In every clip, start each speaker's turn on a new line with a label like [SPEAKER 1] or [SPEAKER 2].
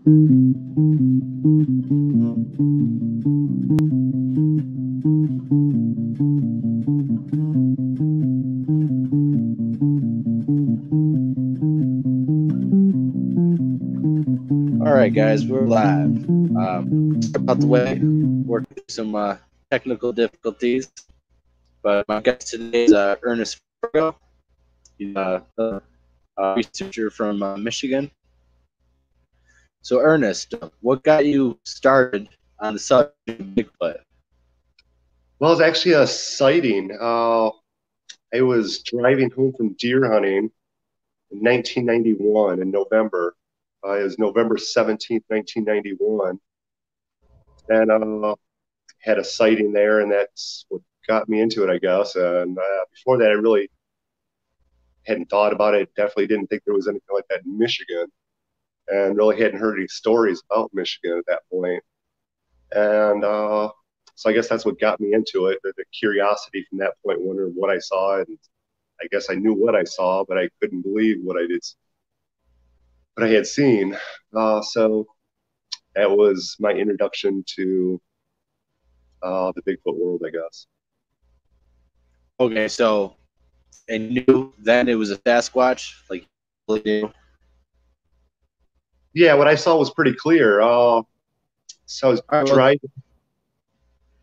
[SPEAKER 1] All right, guys, we're live. Um, about the way, through some uh, technical difficulties, but my guest today is uh, Ernest Fargo. He's uh, a researcher from uh, Michigan. So, Ernest, what got you started on the subject of Bigfoot?
[SPEAKER 2] Well, it's actually a sighting. Uh, I was driving home from deer hunting in 1991 in November. Uh, it was November 17th, 1991. And uh, had a sighting there, and that's what got me into it, I guess. And uh, before that, I really hadn't thought about it. Definitely didn't think there was anything like that in Michigan, and really hadn't heard any stories about Michigan at that point. And uh, so I guess that's what got me into it. The, the curiosity from that point, wondering what I saw, and I guess I knew what I saw, but I couldn't believe what I did, what I had seen. Uh, so that was my introduction to uh, the Bigfoot world, I guess.
[SPEAKER 1] Okay, so and knew then it was a Sasquatch, like.
[SPEAKER 2] Yeah, what I saw was pretty clear. Uh, so I was
[SPEAKER 1] All right, well-
[SPEAKER 2] driving.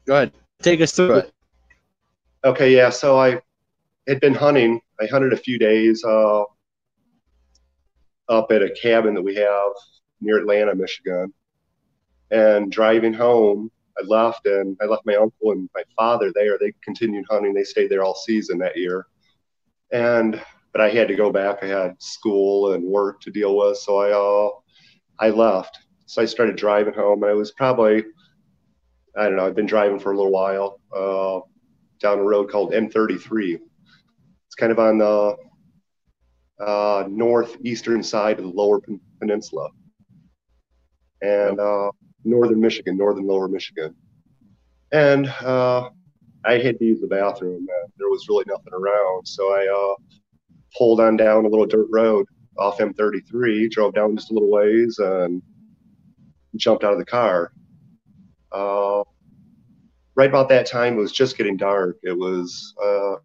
[SPEAKER 1] Go ahead, take us through it.
[SPEAKER 2] Okay, yeah. So I had been hunting. I hunted a few days uh, up at a cabin that we have near Atlanta, Michigan. And driving home, I left and I left my uncle and my father there. They continued hunting. They stayed there all season that year. And but I had to go back. I had school and work to deal with, so I uh, I left. So I started driving home. I was probably I don't know. I've been driving for a little while uh, down a road called M33. It's kind of on the uh, northeastern side of the Lower Pen- Peninsula and uh, northern Michigan, northern Lower Michigan. And uh, I had to use the bathroom. There was really nothing around, so I uh, pulled on down a little dirt road off M33, drove down just a little ways, and jumped out of the car. Uh, right about that time, it was just getting dark. It was uh,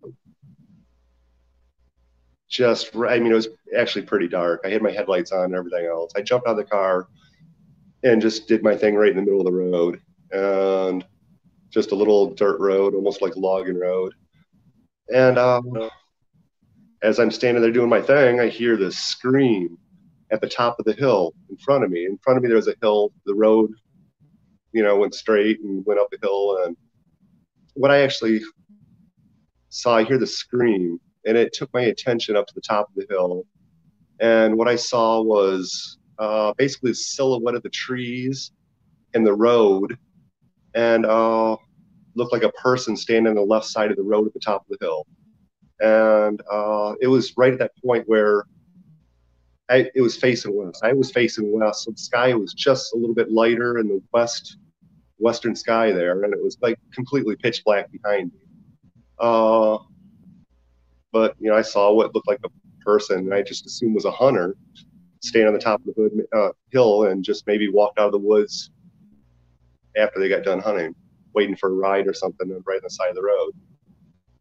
[SPEAKER 2] just, I mean, it was actually pretty dark. I had my headlights on and everything else. I jumped out of the car and just did my thing right in the middle of the road. And just a little dirt road, almost like logging road. And um, as I'm standing there doing my thing, I hear this scream at the top of the hill in front of me. In front of me, there was a hill. The road, you know, went straight and went up the hill. And what I actually saw, I hear the scream, and it took my attention up to the top of the hill. And what I saw was uh, basically the silhouette of the trees and the road, and uh, looked like a person standing on the left side of the road at the top of the hill. And uh, it was right at that point where I, it was facing west. I was facing west, so the sky was just a little bit lighter in the west, western sky there, and it was like completely pitch black behind me. Uh, but you know, I saw what looked like a person, and I just assumed was a hunter staying on the top of the hood, uh, hill and just maybe walked out of the woods after they got done hunting, waiting for a ride or something right on the side of the road.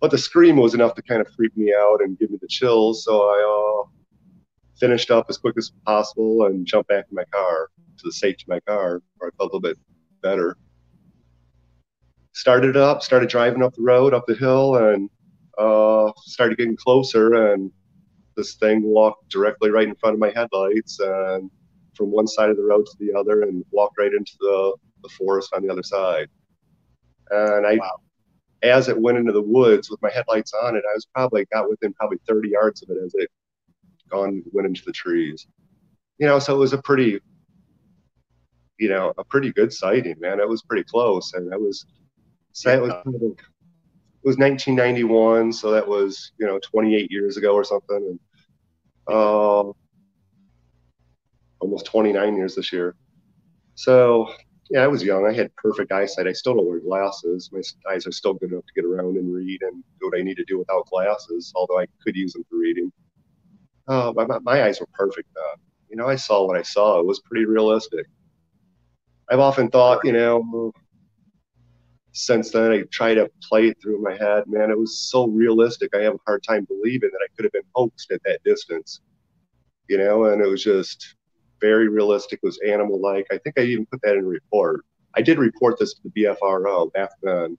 [SPEAKER 2] But the scream was enough to kind of freak me out and give me the chills, so I uh, finished up as quick as possible and jumped back in my car to the safety of my car, where I felt a little bit better. Started up, started driving up the road, up the hill, and uh, started getting closer. And this thing walked directly right in front of my headlights, and from one side of the road to the other, and walked right into the, the forest on the other side. And I, as it went into the woods with my headlights on it, I was probably got within probably 30 yards of it as it gone went into the trees. You know, so it was a pretty, you know, a pretty good sighting, man. It was pretty close, and it was, so it was, kind of- it was 1991, so that was you know 28 years ago or something, and uh, almost 29 years this year. So yeah, I was young. I had perfect eyesight. I still don't wear glasses. My eyes are still good enough to get around and read and do what I need to do without glasses. Although I could use them for reading. Uh, my, my, eyes were perfect. Uh, you know, I saw what I saw. It was pretty realistic. I've often thought, you know, since then I try to play it through my head. Man, it was so realistic. I have a hard time believing that I could have been hoaxed at that distance. You know, and it was just very realistic. It was animal like. I think I even put that in a report. I did report this to the BFRO back then.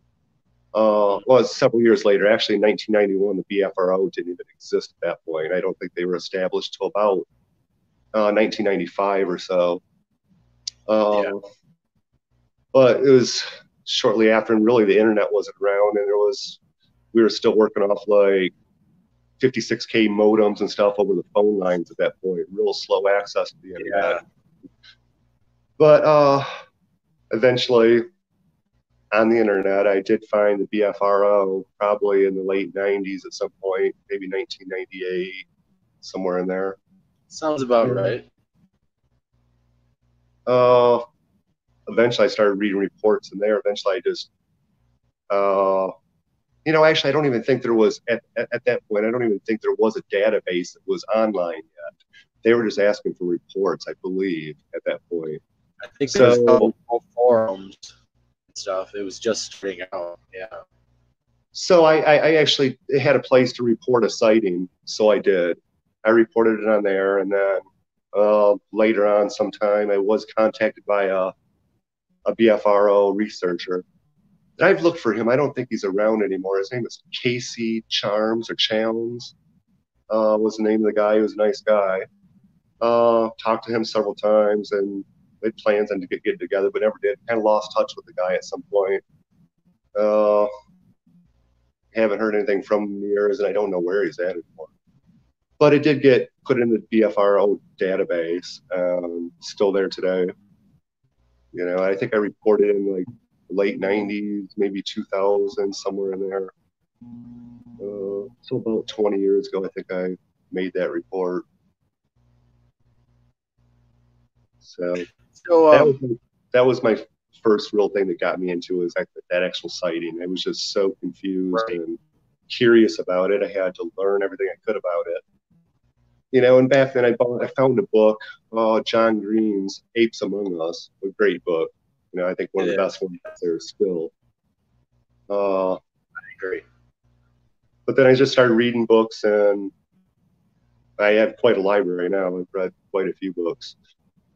[SPEAKER 2] Uh, well, several years later, actually in 1991, the BFRO didn't even exist at that point. I don't think they were established till about uh, 1995 or so. Uh, yeah. But it was shortly after, and really the internet wasn't around, and there was we were still working off like 56k modems and stuff over the phone lines at that point. Real slow access to the internet. Yeah. But uh, eventually, on the internet, I did find the BFRO probably in the late 90s at some point, maybe 1998, somewhere in there.
[SPEAKER 1] Sounds about right.
[SPEAKER 2] Uh, eventually, I started reading reports in there. Eventually, I just, uh, you know, actually, I don't even think there was at, at, at that point. I don't even think there was a database that was online yet. They were just asking for reports, I believe, at that point.
[SPEAKER 1] I think so, there was forums and stuff. It was just starting out. Yeah.
[SPEAKER 2] So I, I, I actually had a place to report a sighting, so I did. I reported it on there, and then uh, later on, sometime, I was contacted by a, a BFRO researcher. And I've looked for him. I don't think he's around anymore. His name is Casey Charms or Chalms. Uh, was the name of the guy. He was a nice guy. Uh, talked to him several times, and made plans and to get, get together, but never did. Kind of lost touch with the guy at some point. Uh, haven't heard anything from him in years, and I don't know where he's at anymore. But it did get put in the BFRO database. Um, still there today. You know, I think I reported in like late 90s, maybe 2000, somewhere in there. Uh, so about 20 years ago, I think I made that report. So so um, that, was, that was my first real thing that got me into was that, that actual sighting. I was just so confused right. and curious about it. I had to learn everything I could about it. You know, and back then I bought, I found a book, uh, John Green's Apes Among Us, a great book. You know, I think one it of the is. best ones there still. Uh, I
[SPEAKER 1] agree.
[SPEAKER 2] But then I just started reading books, and I have quite a library now. I've read quite a few books.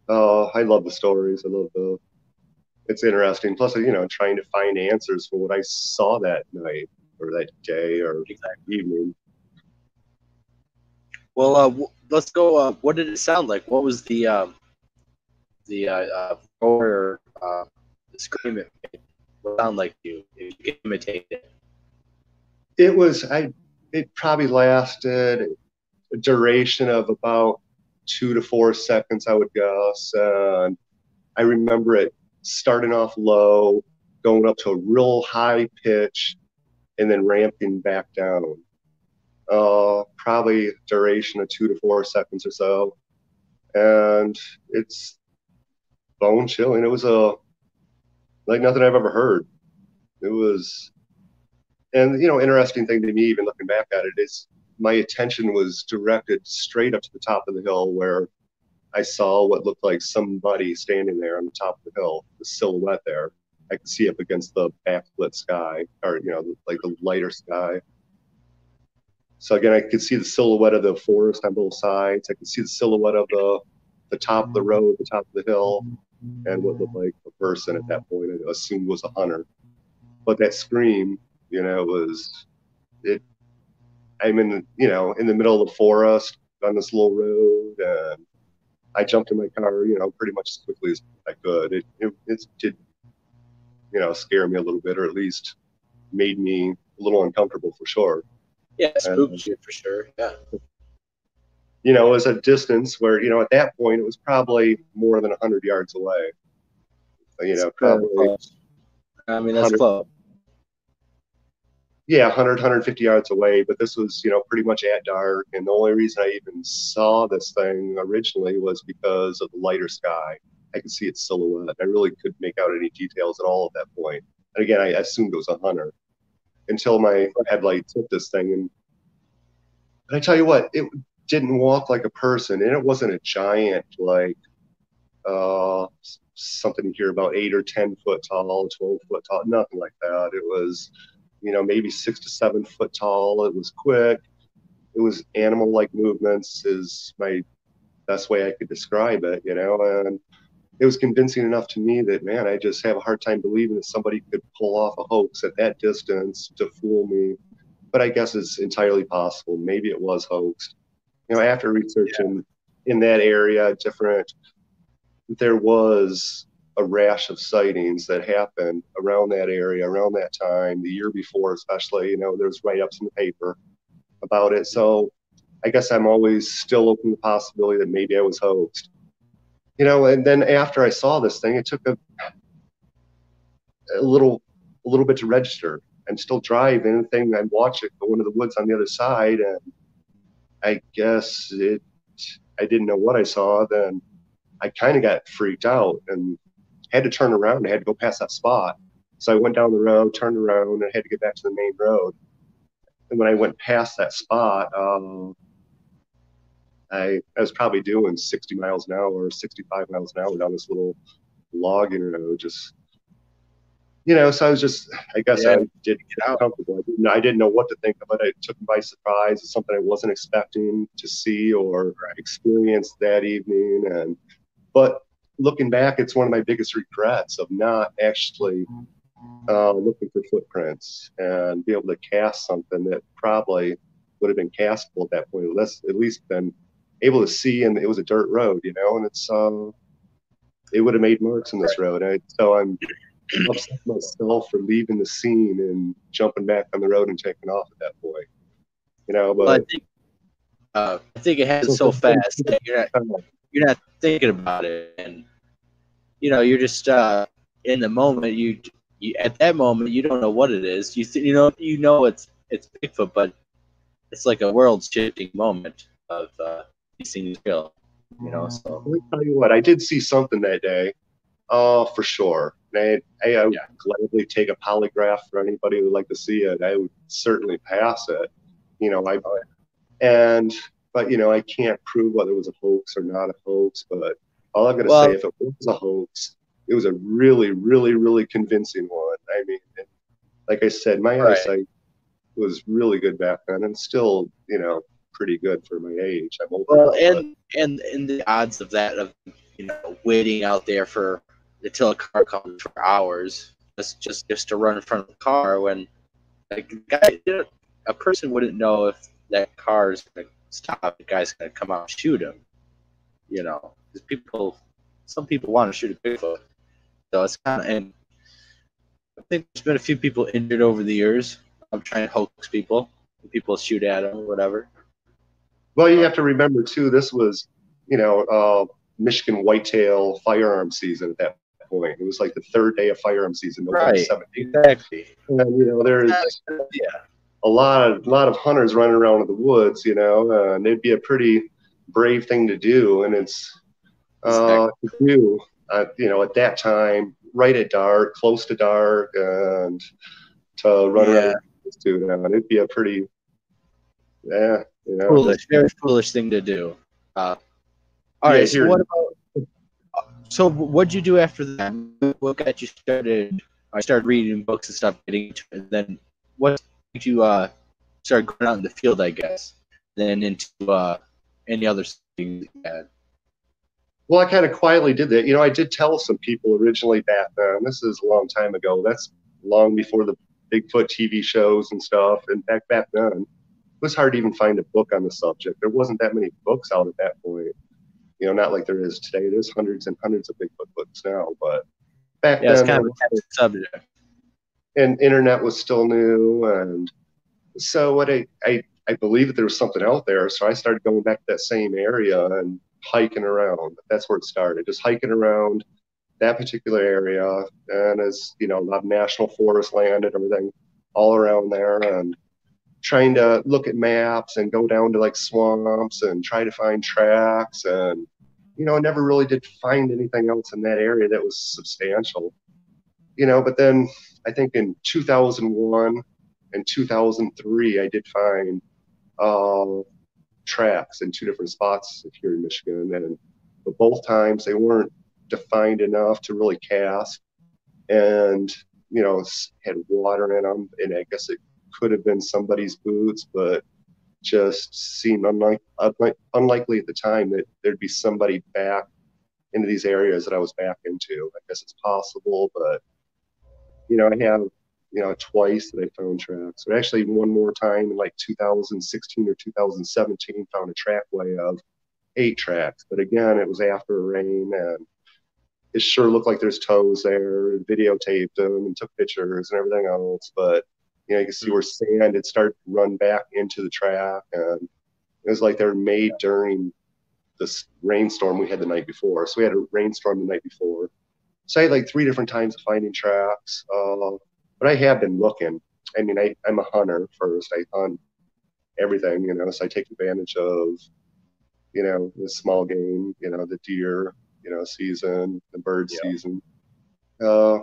[SPEAKER 2] Oh, I love the stories. I love the. It's interesting. Plus, you know, trying to find answers for what I saw that night or that day or exactly. evening.
[SPEAKER 1] Well, uh, w- let's go. Uh, what did it sound like? What was the um, the uh, uh, roar, uh, scream it sound like you? If you can imitate it.
[SPEAKER 2] It was. I. It probably lasted a duration of about two to four seconds, I would guess. And I remember it starting off low, going up to a real high pitch, and then ramping back down. Uh, probably duration of two to four seconds or so. And it's bone chilling. It was a like nothing I've ever heard. It was, and you know, interesting thing to me, even looking back at it, is my attention was directed straight up to the top of the hill where I saw what looked like somebody standing there on the top of the hill, the silhouette there. I could see up against the backlit sky, or you know, like the lighter sky. So again, I could see the silhouette of the forest on both sides. I could see the silhouette of the the top of the road, the top of the hill, and what looked like a person at that point. I assumed was a hunter. But that scream, you know, was it I'm in, the, you know, in the middle of the forest on this little road, and I jumped in my car, you know, pretty much as quickly as I could. It, it, it did, you know, scare me a little bit, or at least made me a little uncomfortable for sure.
[SPEAKER 1] Yeah, spooked you for sure. Yeah.
[SPEAKER 2] You know, it was a distance where, you know, at that point it was probably more than 100 yards away. You know, probably.
[SPEAKER 1] I mean, that's close
[SPEAKER 2] yeah 100 150 yards away but this was you know pretty much at dark and the only reason i even saw this thing originally was because of the lighter sky i could see its silhouette i really couldn't make out any details at all at that point. and again i assumed it was a hunter until my headlights hit this thing and, and i tell you what it didn't walk like a person, and it wasn't a giant like uh, something you hear about eight or ten foot tall, twelve foot tall, nothing like that. It was, you know, maybe six to seven foot tall. It was quick. It was animal-like movements. Is my best way I could describe it, you know, and it was convincing enough to me that man, I just have a hard time believing that somebody could pull off a hoax at that distance to fool me. But I guess it's entirely possible. Maybe it was hoaxed. You know, after researching yeah. in that area, different, there was a rash of sightings that happened around that area, around that time, the year before, especially. You know, there's write ups in the paper about it. So I guess I'm always still open to the possibility that maybe I was hoaxed you know, and then after I saw this thing, it took a, a little a little bit to register. I'm still driving, thing I watch it go into the woods on the other side, and I guess it. I didn't know what I saw. Then I kind of got freaked out and had to turn around. I had to go past that spot. So I went down the road, turned around, and I had to get back to the main road. And when I went past that spot, um, I, I was probably doing 60 miles an hour or 65 miles an hour down this little logging road, just you know. So I was just, I guess yeah. I didn't get out comfortable. I didn't, I didn't know what to think of it. It took me by surprise. It's something I wasn't expecting to see or experience that evening. And but looking back, it's one of my biggest regrets of not actually uh, looking for footprints and be able to cast something that probably would have been castable at that point. Less, at least been able to see, and it was a dirt road, you know, and it's um, it would have made marks in this road. I, so I'm upset myself for leaving the scene and jumping back on the road and taking off at that point, you know. But well, I think
[SPEAKER 1] uh, I think it happens so fast that you're not you're not thinking about it, and you know you're just uh, in the moment. You, you at that moment you don't know what it is. You th- you know you know it's it's Bigfoot, but it's like a world shifting moment of uh, seems real. You know, so
[SPEAKER 2] let me tell you what, I did see something that day, uh, for sure. And I, I would yeah. gladly take a polygraph for anybody who would like to see it. I would certainly pass it. You know, I oh, and but you know, I can't prove whether it was a hoax or not a hoax. But all I'm gonna well, say, if it was a hoax, it was a really, really, really convincing one. I mean, like I said, my right. eyesight was really good back then, and still, you know, pretty good for my age. I'm
[SPEAKER 1] older. Well, and and and the odds of that of you know waiting out there for until a car comes for hours just just just to run in front of the car when like guy a person wouldn't know if that car is gonna stop. The guy's gonna come out and shoot him. You know, because people, some people want to shoot a Bigfoot, so it's kind of and. I think there's been a few people injured over the years. I'm trying to hoax people. People shoot at them or whatever.
[SPEAKER 2] Well, you have to remember too. This was, you know, uh, Michigan whitetail firearm season at that point. It was like the third day of firearm season,
[SPEAKER 1] November right, 17th. Exactly.
[SPEAKER 2] And you know, there's yeah. a lot of a lot of hunters running around in the woods. You know, uh, and it'd be a pretty brave thing to do, and it's uh, to do. Uh, you know, at that time, right at dark, close to dark, and to run yeah. around to them, and it'd be a pretty yeah, you know,
[SPEAKER 1] foolish, very foolish thing to do. Uh, all yeah, right. So what about? So what'd you do after that? What got you started? I started reading books and stuff, getting into it. And then what made you uh, start going out in the field? I guess. Then into uh, any other things.
[SPEAKER 2] Well, I kind of quietly did that. You know, I did tell some people originally back then. This is a long time ago. That's long before the Bigfoot TV shows and stuff. And back back then, it was hard to even find a book on the subject. There wasn't that many books out at that point. You know, not like there is today. There's hundreds and hundreds of Bigfoot books now, but back yeah, then, kind of a subject. And internet was still new, and so what I, I I believe that there was something out there. So I started going back to that same area and hiking around. That's where it started. Just hiking around that particular area, and as you know, a lot of national forest land and everything all around there, and trying to look at maps and go down to like swamps and try to find tracks and you know, I never really did find anything else in that area that was substantial. You know, but then I think in 2001 and 2003, I did find uh, tracks in two different spots here in Michigan, and but both times they weren't defined enough to really cast, and you know had water in them, and I guess it could have been somebody's boots, but just seemed unlike, unlikely at the time that there'd be somebody back into these areas that I was back into. I guess it's possible, but you know, I have you know twice that I found tracks. But actually, one more time in like 2016 or 2017, found a trackway of eight tracks. But again, it was after rain, and it sure looked like there's toes there. Videotaped them and took pictures and everything else, but you know, you can see where sand had started to run back into the track, and it was like they were made during this rainstorm we had the night before. So we had a rainstorm the night before. So I had like three different times of finding tracks. Uh, but I have been looking. I mean, I, I'm a hunter first. I hunt everything, you know, so I take advantage of, you know, the small game, you know, the deer, you know, season, the bird yeah. season. Uh,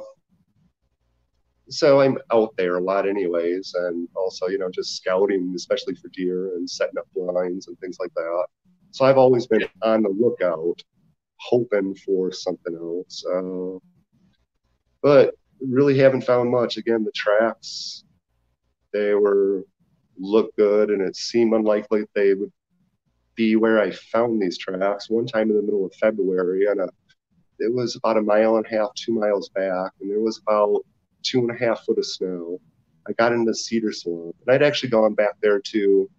[SPEAKER 2] so I'm out there a lot, anyways, and also, you know, just scouting, especially for deer and setting up blinds and things like that. So I've always been on the lookout, hoping for something else. Uh, but really haven't found much. Again, the tracks, they were look good, and it seemed unlikely they would be where I found these tracks. One time in the middle of February, and a, it was about a mile and a half, two miles back, and there was about two and a half foot of snow. I got into Cedar Swamp, and I'd actually gone back there to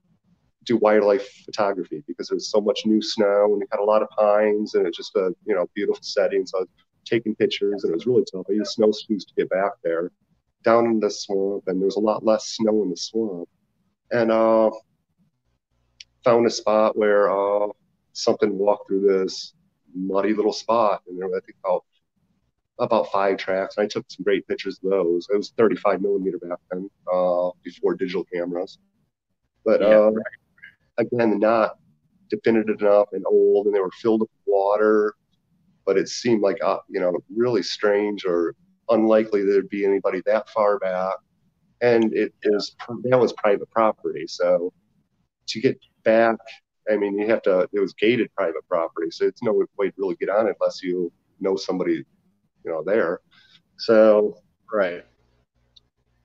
[SPEAKER 2] do wildlife photography because there was so much new snow and it had a lot of pines and it's just a you know beautiful setting. So I was taking pictures and it was really tough. I used snow shoes to get back there down in the swamp and there was a lot less snow in the swamp. And uh, found a spot where uh, something walked through this muddy little spot and there was I think about about five tracks. I took some great pictures of those. It was 35 millimeter back then, uh, before digital cameras. But yeah, uh, right again, not definitive enough and old, and they were filled with water. But it seemed like, uh, you know, really strange or unlikely there'd be anybody that far back. And it is that was private property. So to get back, I mean, you have to. It was gated private property, so it's no way to really get on it unless you know somebody, you know, there. So
[SPEAKER 1] right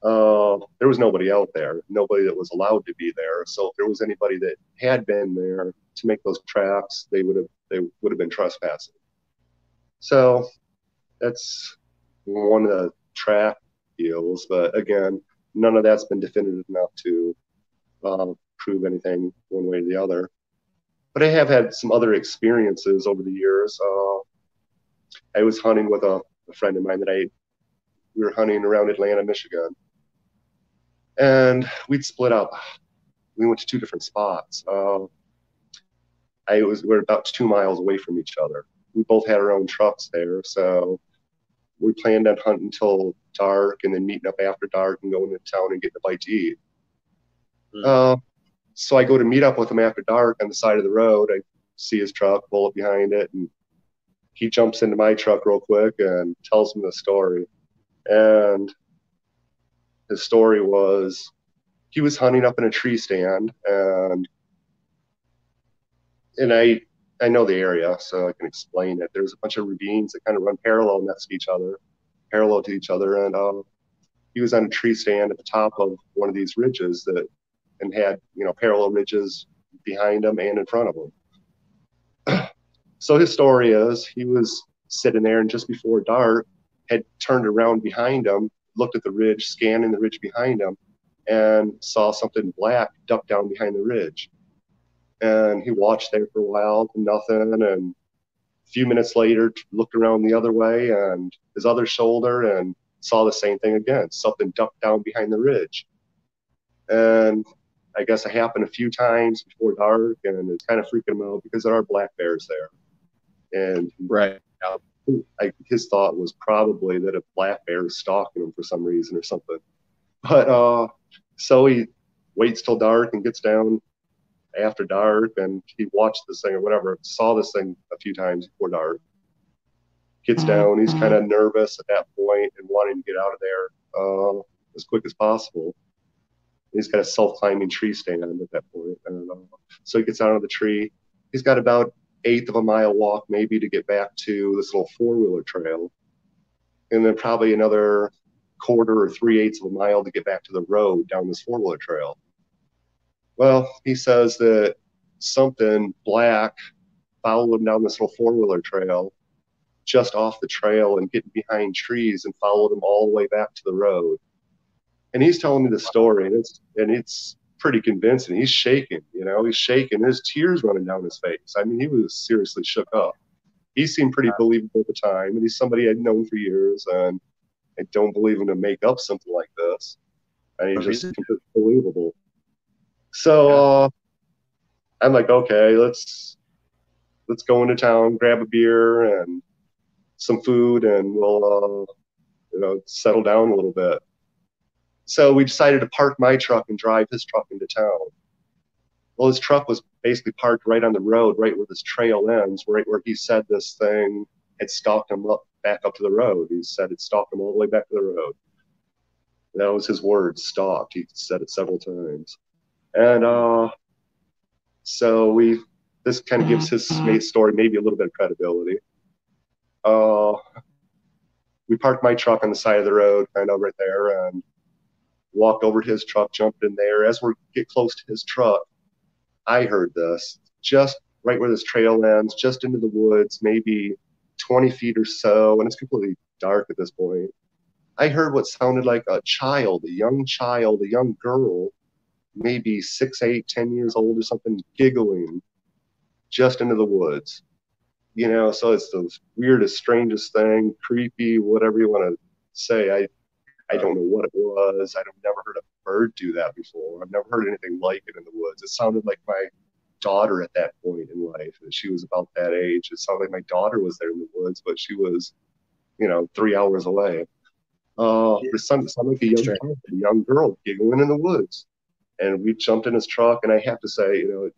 [SPEAKER 2] uh, there was nobody out there, nobody that was allowed to be there. So if there was anybody that had been there to make those tracks, they would have they would have been trespassing. So that's one of the track deals. But again, none of that's been definitive enough to uh, prove anything one way or the other. But I have had some other experiences over the years. Uh, I was hunting with a, a friend of mine that I we were hunting around Atlanta, Michigan and we'd split up. We went to two different spots. Uh, I was we are about two miles away from each other. We both had our own trucks there, so we planned on hunting until dark and then meeting up after dark and going to town and getting a bite to eat. Mm. Uh, so I go to meet up with him after dark on the side of the road. I see his truck, pull up behind it, and he jumps into my truck real quick and tells me the story. And his story was he was hunting up in a tree stand and and I I know the area so I can explain it. There's a bunch of ravines that kind of run parallel next to each other, parallel to each other, and um, he was on a tree stand at the top of one of these ridges that and had you know parallel ridges behind him and in front of him. So his story is he was sitting there and just before dark had turned around behind him looked at the ridge, scanning the ridge behind him, and saw something black duck down behind the ridge. And he watched there for a while, nothing. And a few minutes later, looked around the other way and his other shoulder and saw the same thing again. Something ducked down behind the ridge. And I guess it happened a few times before dark, and it's kind of freaking him out because there are black bears there. And
[SPEAKER 1] right.
[SPEAKER 2] I, his thought was probably that a black bear is stalking him for some reason or something. But uh, so he waits till dark and gets down after dark, and he watched this thing or whatever, saw this thing a few times before dark. Gets down, he's kind of nervous at that point and wanting to get out of there uh, as quick as possible. He's got a self-climbing tree stand at that point. So he gets out of the tree. He's got about eighth of a mile walk maybe to get back to this little four-wheeler trail, and then probably another quarter or three eighths of a mile to get back to the road down this four-wheeler trail. Well, he says that something black followed him down this little four-wheeler trail just off the trail and getting behind trees and followed him all the way back to the road. And he's telling me the story, and it's and it's pretty convincing. He's shaking, you know, he's shaking. There's tears running down his face. I mean, he was seriously shook up. He seemed pretty believable at the time, and he's somebody I'd known for years, and I don't believe him to make up something like this. And he's just completely believable. So uh, I'm like, okay, let's let's go into town, grab a beer and some food, and we'll uh, you know settle down a little bit. So we decided to park my truck and drive his truck into town. Well, his truck was basically parked right on the road, right where this trail ends, right where he said this thing had stalked him up back up to the road. He said it stalked him all the way back to the road. That was his word, stalked. He said it several times. And uh, so we this kind of gives his story maybe a little bit of credibility. Uh, we parked my truck on the side of the road, kind of right there, and walked over to his truck, jumped in there. As we get close to his truck, I heard this just right where this trail ends, just into the woods, maybe 20 feet or so, and it's completely dark at this point. I heard what sounded like a child, a young child, a young girl, maybe six, eight, ten years old or something, giggling just into the woods. You know, so it's the weirdest, strangest thing, creepy, whatever you want to say. I I don't know what it was. I've never heard a bird do that before. I've never heard anything like it in the woods. It sounded like my daughter at that point in life. She was about that age. It sounded like my daughter was there in the woods, but she was, you know, three hours away. Uh, it sounded, sounded like a young, a young girl giggling in the woods. And we jumped in his truck, and I have to say, you know,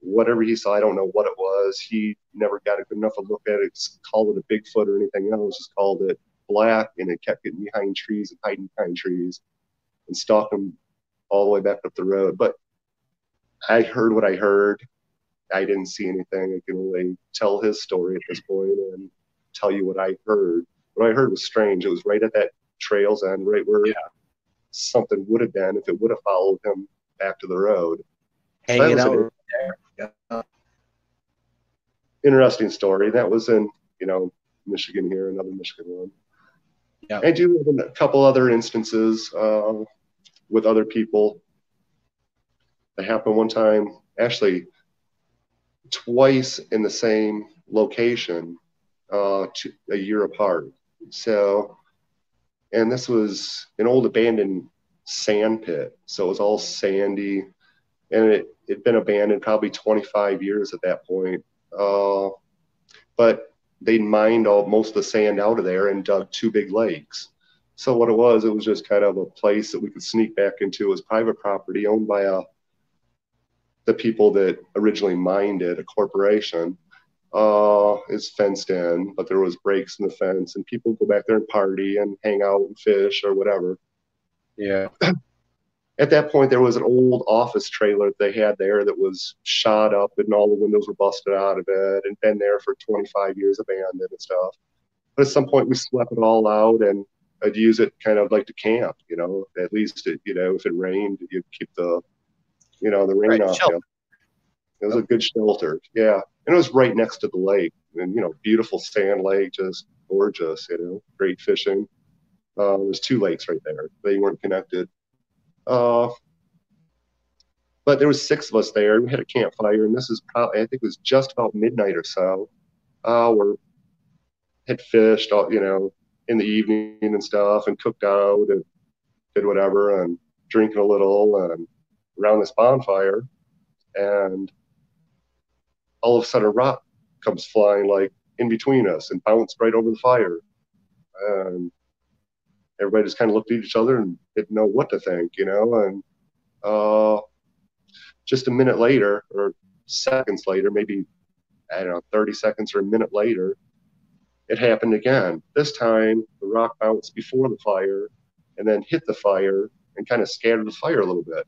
[SPEAKER 2] whatever he saw, I don't know what it was. He never got a good enough a look at it, called it a Bigfoot or anything else, just called it black, and it kept getting behind trees and hiding behind trees and stalking all the way back up the road. But I heard what I heard. I didn't see anything. I can only tell his story at this point and tell you what I heard. What I heard was strange. It was right at that trail's end, right where yeah. something would have been if it would have followed him back to the road.
[SPEAKER 1] Hanging out there. Yeah.
[SPEAKER 2] Interesting story. That was in, you know, Michigan here, another Michigan one. I do have a couple other instances uh, with other people. That happened one time, actually, twice in the same location, uh, a year apart. So, and this was an old abandoned sand pit. So it was all sandy, and it had been abandoned probably 25 years at that point. Uh, but they mined all most of the sand out of there and dug two big lakes. So what it was, it was just kind of a place that we could sneak back into. Was private property owned by a the people that originally mined it, a corporation. Uh, is fenced in, but there was breaks in the fence, and people go back there and party and hang out and fish or whatever.
[SPEAKER 1] Yeah.
[SPEAKER 2] at that point there was an old office trailer that they had there that was shot up and all the windows were busted out of it and been there for 25 years abandoned and stuff. But at some point we swept it all out and i'd use it kind of like to camp you know at least it, you know if it rained you'd keep the you know the rain right, off you. it was a good shelter yeah. And it was right next to the lake and you know beautiful sand lake just gorgeous you know great fishing. Uh, there's two lakes right there. They weren't connected uh, but there was six of us there. We had a campfire, and this is probably I think it was just about midnight or so. Uh, we had fished, all, you know, in the evening and stuff, and cooked out and did whatever, and drinking a little and around this bonfire, and all of a sudden a rock comes flying like in between us and bounced right over the fire, and everybody just kind of looked at each other and didn't know what to think, you know. And uh, just a minute later, or seconds later, maybe I don't know, 30 seconds or a minute later, it happened again. This time, the rock bounced before the fire and then hit the fire and kind of scattered the fire a little bit.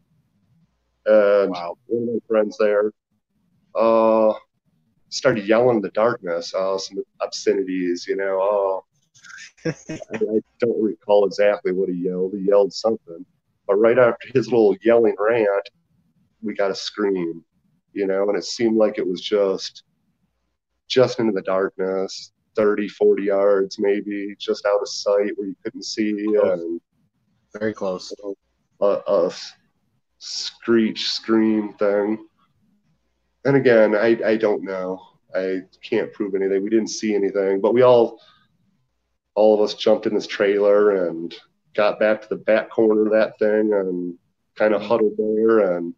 [SPEAKER 2] And
[SPEAKER 1] Wow.
[SPEAKER 2] one of my friends there uh, started yelling in the darkness, uh, some obscenities, you know. Oh, I, I don't recall exactly what he yelled. He yelled something. But right after his little yelling rant, we got a scream, you know, and it seemed like it was just just into the darkness, 30, 40 yards maybe, just out of sight where you couldn't see. And
[SPEAKER 1] Very close.
[SPEAKER 2] A screech scream thing. And again, I, I don't know. I can't prove anything. We didn't see anything, but we all all of us jumped in this trailer and got back to the back corner of that thing and kind of huddled there and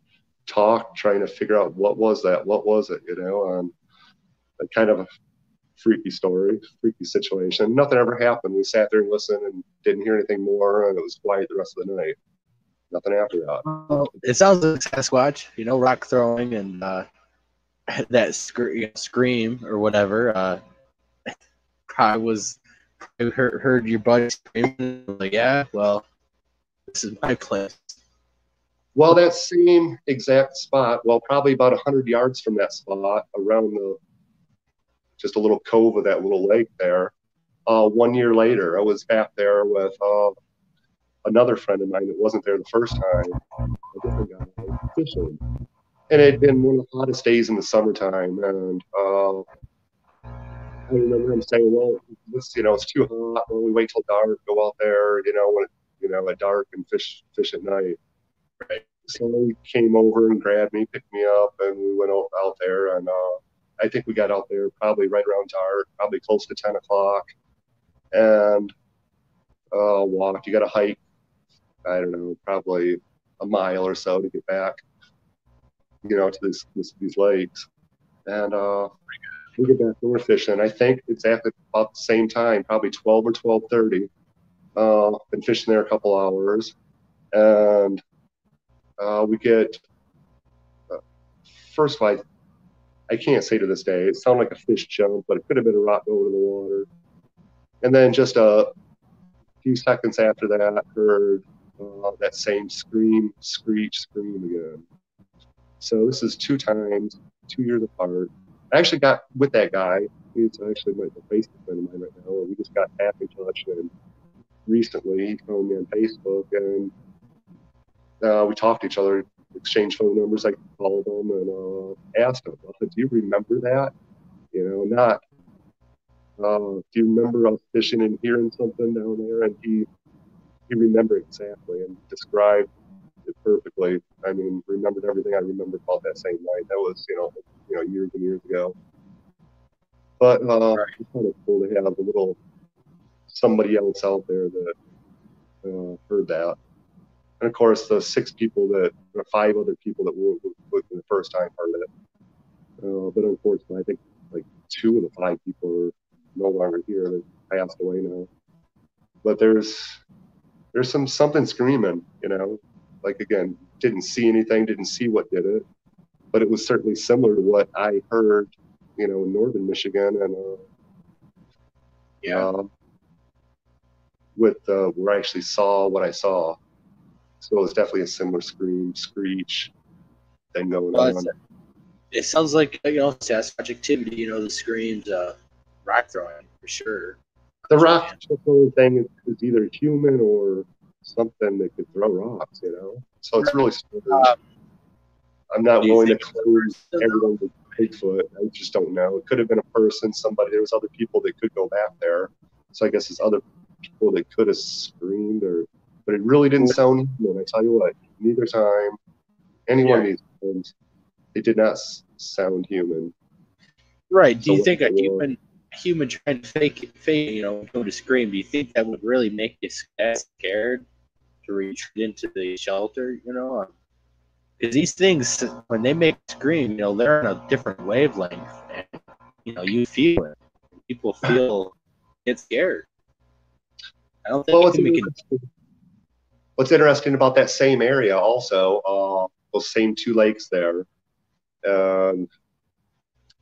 [SPEAKER 2] talked, trying to figure out what was that, what was it, you know, and a kind of a freaky story, freaky situation. Nothing ever happened. We sat there and listened and didn't hear anything more, and it was quiet the rest of the night. Nothing after that.
[SPEAKER 1] Well, it sounds like Sasquatch, you know, rock throwing and uh, that know, scream or whatever. Uh, I was I heard, heard your buddy screaming. Like, yeah, well, this is my place.
[SPEAKER 2] Well, that same exact spot, well, probably about 100 yards from that spot, around the just a little cove of that little lake there. Uh, one year later, I was back there with uh, another friend of mine that wasn't there the first time, fishing. And it had been one of the hottest days in the summertime. And uh, I remember him saying, well, this, you know, it's too hot. Well, we wait till dark, go out there, you know, when it, you know, at dark and fish, fish at night.
[SPEAKER 1] Right.
[SPEAKER 2] So he came over and grabbed me, picked me up, and we went out, there. And uh, I think we got out there probably right around dark, probably close to 10 o'clock. And uh, walked. You got to hike, I don't know, probably a mile or so to get back, you know, to this, this these lakes. And uh, we get back we're fishing. I think exactly about the same time, probably 12 or 12:30. Uh, been fishing there a couple hours, and uh, we get uh, first of all, I, I can't say to this day. It sounded like a fish jump, but it could have been a rock over the water. And then just a few seconds after that, heard uh, that same scream, screech, scream again. So this is two times, two years apart. I actually got with that guy. He's actually my Facebook friend of mine right now. And we just got back in touch. And recently, he found me on Facebook, and uh, we talked to each other, exchanged phone numbers. I called him and uh, asked him, "Do you remember that? You know, not. Uh, do you remember us fishing and hearing something down there?" And he he remembered exactly and described it perfectly. I mean, remembered everything I remembered about that same night. That was, you know, you know, years and years ago. But uh,
[SPEAKER 1] Right.
[SPEAKER 2] it's kind of cool to have a little somebody else out there that uh, heard that. And of course, the six people that, or five other people that were with me the first time heard it. Uh, but unfortunately, I think like two of the five people are no longer here. They passed away now. But there's there's some something screaming, you know. Like again, didn't see anything, didn't see what did it, but it was certainly similar to what I heard, you know, in northern Michigan and uh,
[SPEAKER 1] Yeah.
[SPEAKER 2] um, with uh, where I actually saw what I saw. So it was definitely a similar scream, screech thing going
[SPEAKER 1] Well,
[SPEAKER 2] on.
[SPEAKER 1] it sounds like you know Sasquatch activity. You know the screams, uh, rock throwing for sure.
[SPEAKER 2] The rock throwing thing is, is either human or something that could throw rocks, you know. So it's really strange.
[SPEAKER 1] Uh,
[SPEAKER 2] I'm not willing to
[SPEAKER 1] think it's a
[SPEAKER 2] close
[SPEAKER 1] person,
[SPEAKER 2] everyone with Bigfoot. I just don't know. It could have been a person, somebody. There was other people that could go back there. So I guess it's other people that could have screamed, or but it really didn't sound human. I tell you what, neither time, any one of these times, it did not s- sound human.
[SPEAKER 1] Right. Do
[SPEAKER 2] So
[SPEAKER 1] you think a
[SPEAKER 2] the-
[SPEAKER 1] human human trying to fake it, fake you know, go to scream? Do you think that would really make you scared to retreat into the shelter? You know, because these things when they make scream, you know, they're on a different wavelength, and you know, you feel it. People feel get scared. I don't think
[SPEAKER 2] Well, what's
[SPEAKER 1] we can.
[SPEAKER 2] interesting, what's interesting about that same area also, uh, those same two lakes there, um,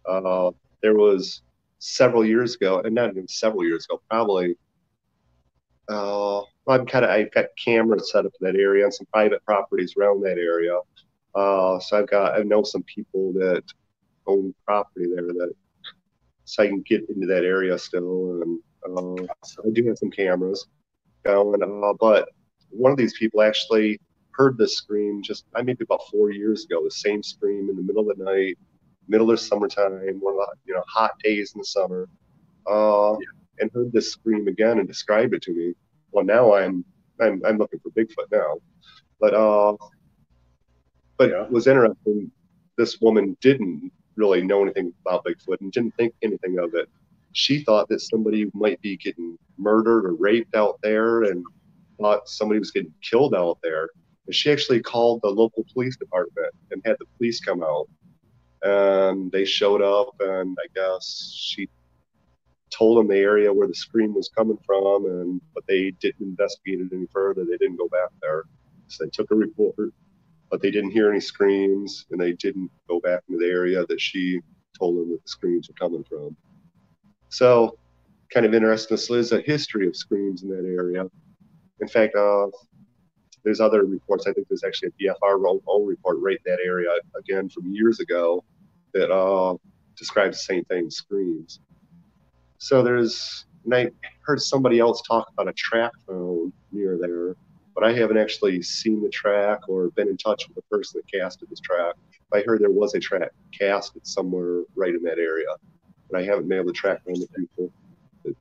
[SPEAKER 2] uh, there was several years ago, and not even several years ago, probably uh, kind of I've got cameras set up in that area and some private properties around that area. Uh, so I've got I know some people that own property there that so I can get into that area still, and uh, I do have some cameras going. Uh, but one of these people actually heard this scream just I maybe about four years ago. The same scream in the middle of the night, middle of summertime, one of the you know hot days in the summer, uh, yeah. And heard this scream again and described it to me. Well, now I'm I'm, I'm looking for Bigfoot now, but uh, but yeah. it was interesting. This woman didn't really know anything about Bigfoot and didn't think anything of it. She thought that somebody might be getting murdered or raped out there, and thought somebody was getting killed out there. And she actually called the local police department and had the police come out. And they showed up, and I guess she told them the area where the scream was coming from, and but they didn't investigate it any further. They didn't go back there, so they took a report, but they didn't hear any screams, and they didn't go back into the area that she told them that the screams were coming from. So, kind of interesting. There's a history of screams in that area. In fact, uh, there's other reports. I think there's actually a BFRO report right in that area again from years ago that uh, describes the same thing, screams. So there's, and I heard somebody else talk about a track phone near there, but I haven't actually seen the track or been in touch with the person that casted this track. I heard there was a track casted somewhere right in that area, but I haven't been able to track down the people, that,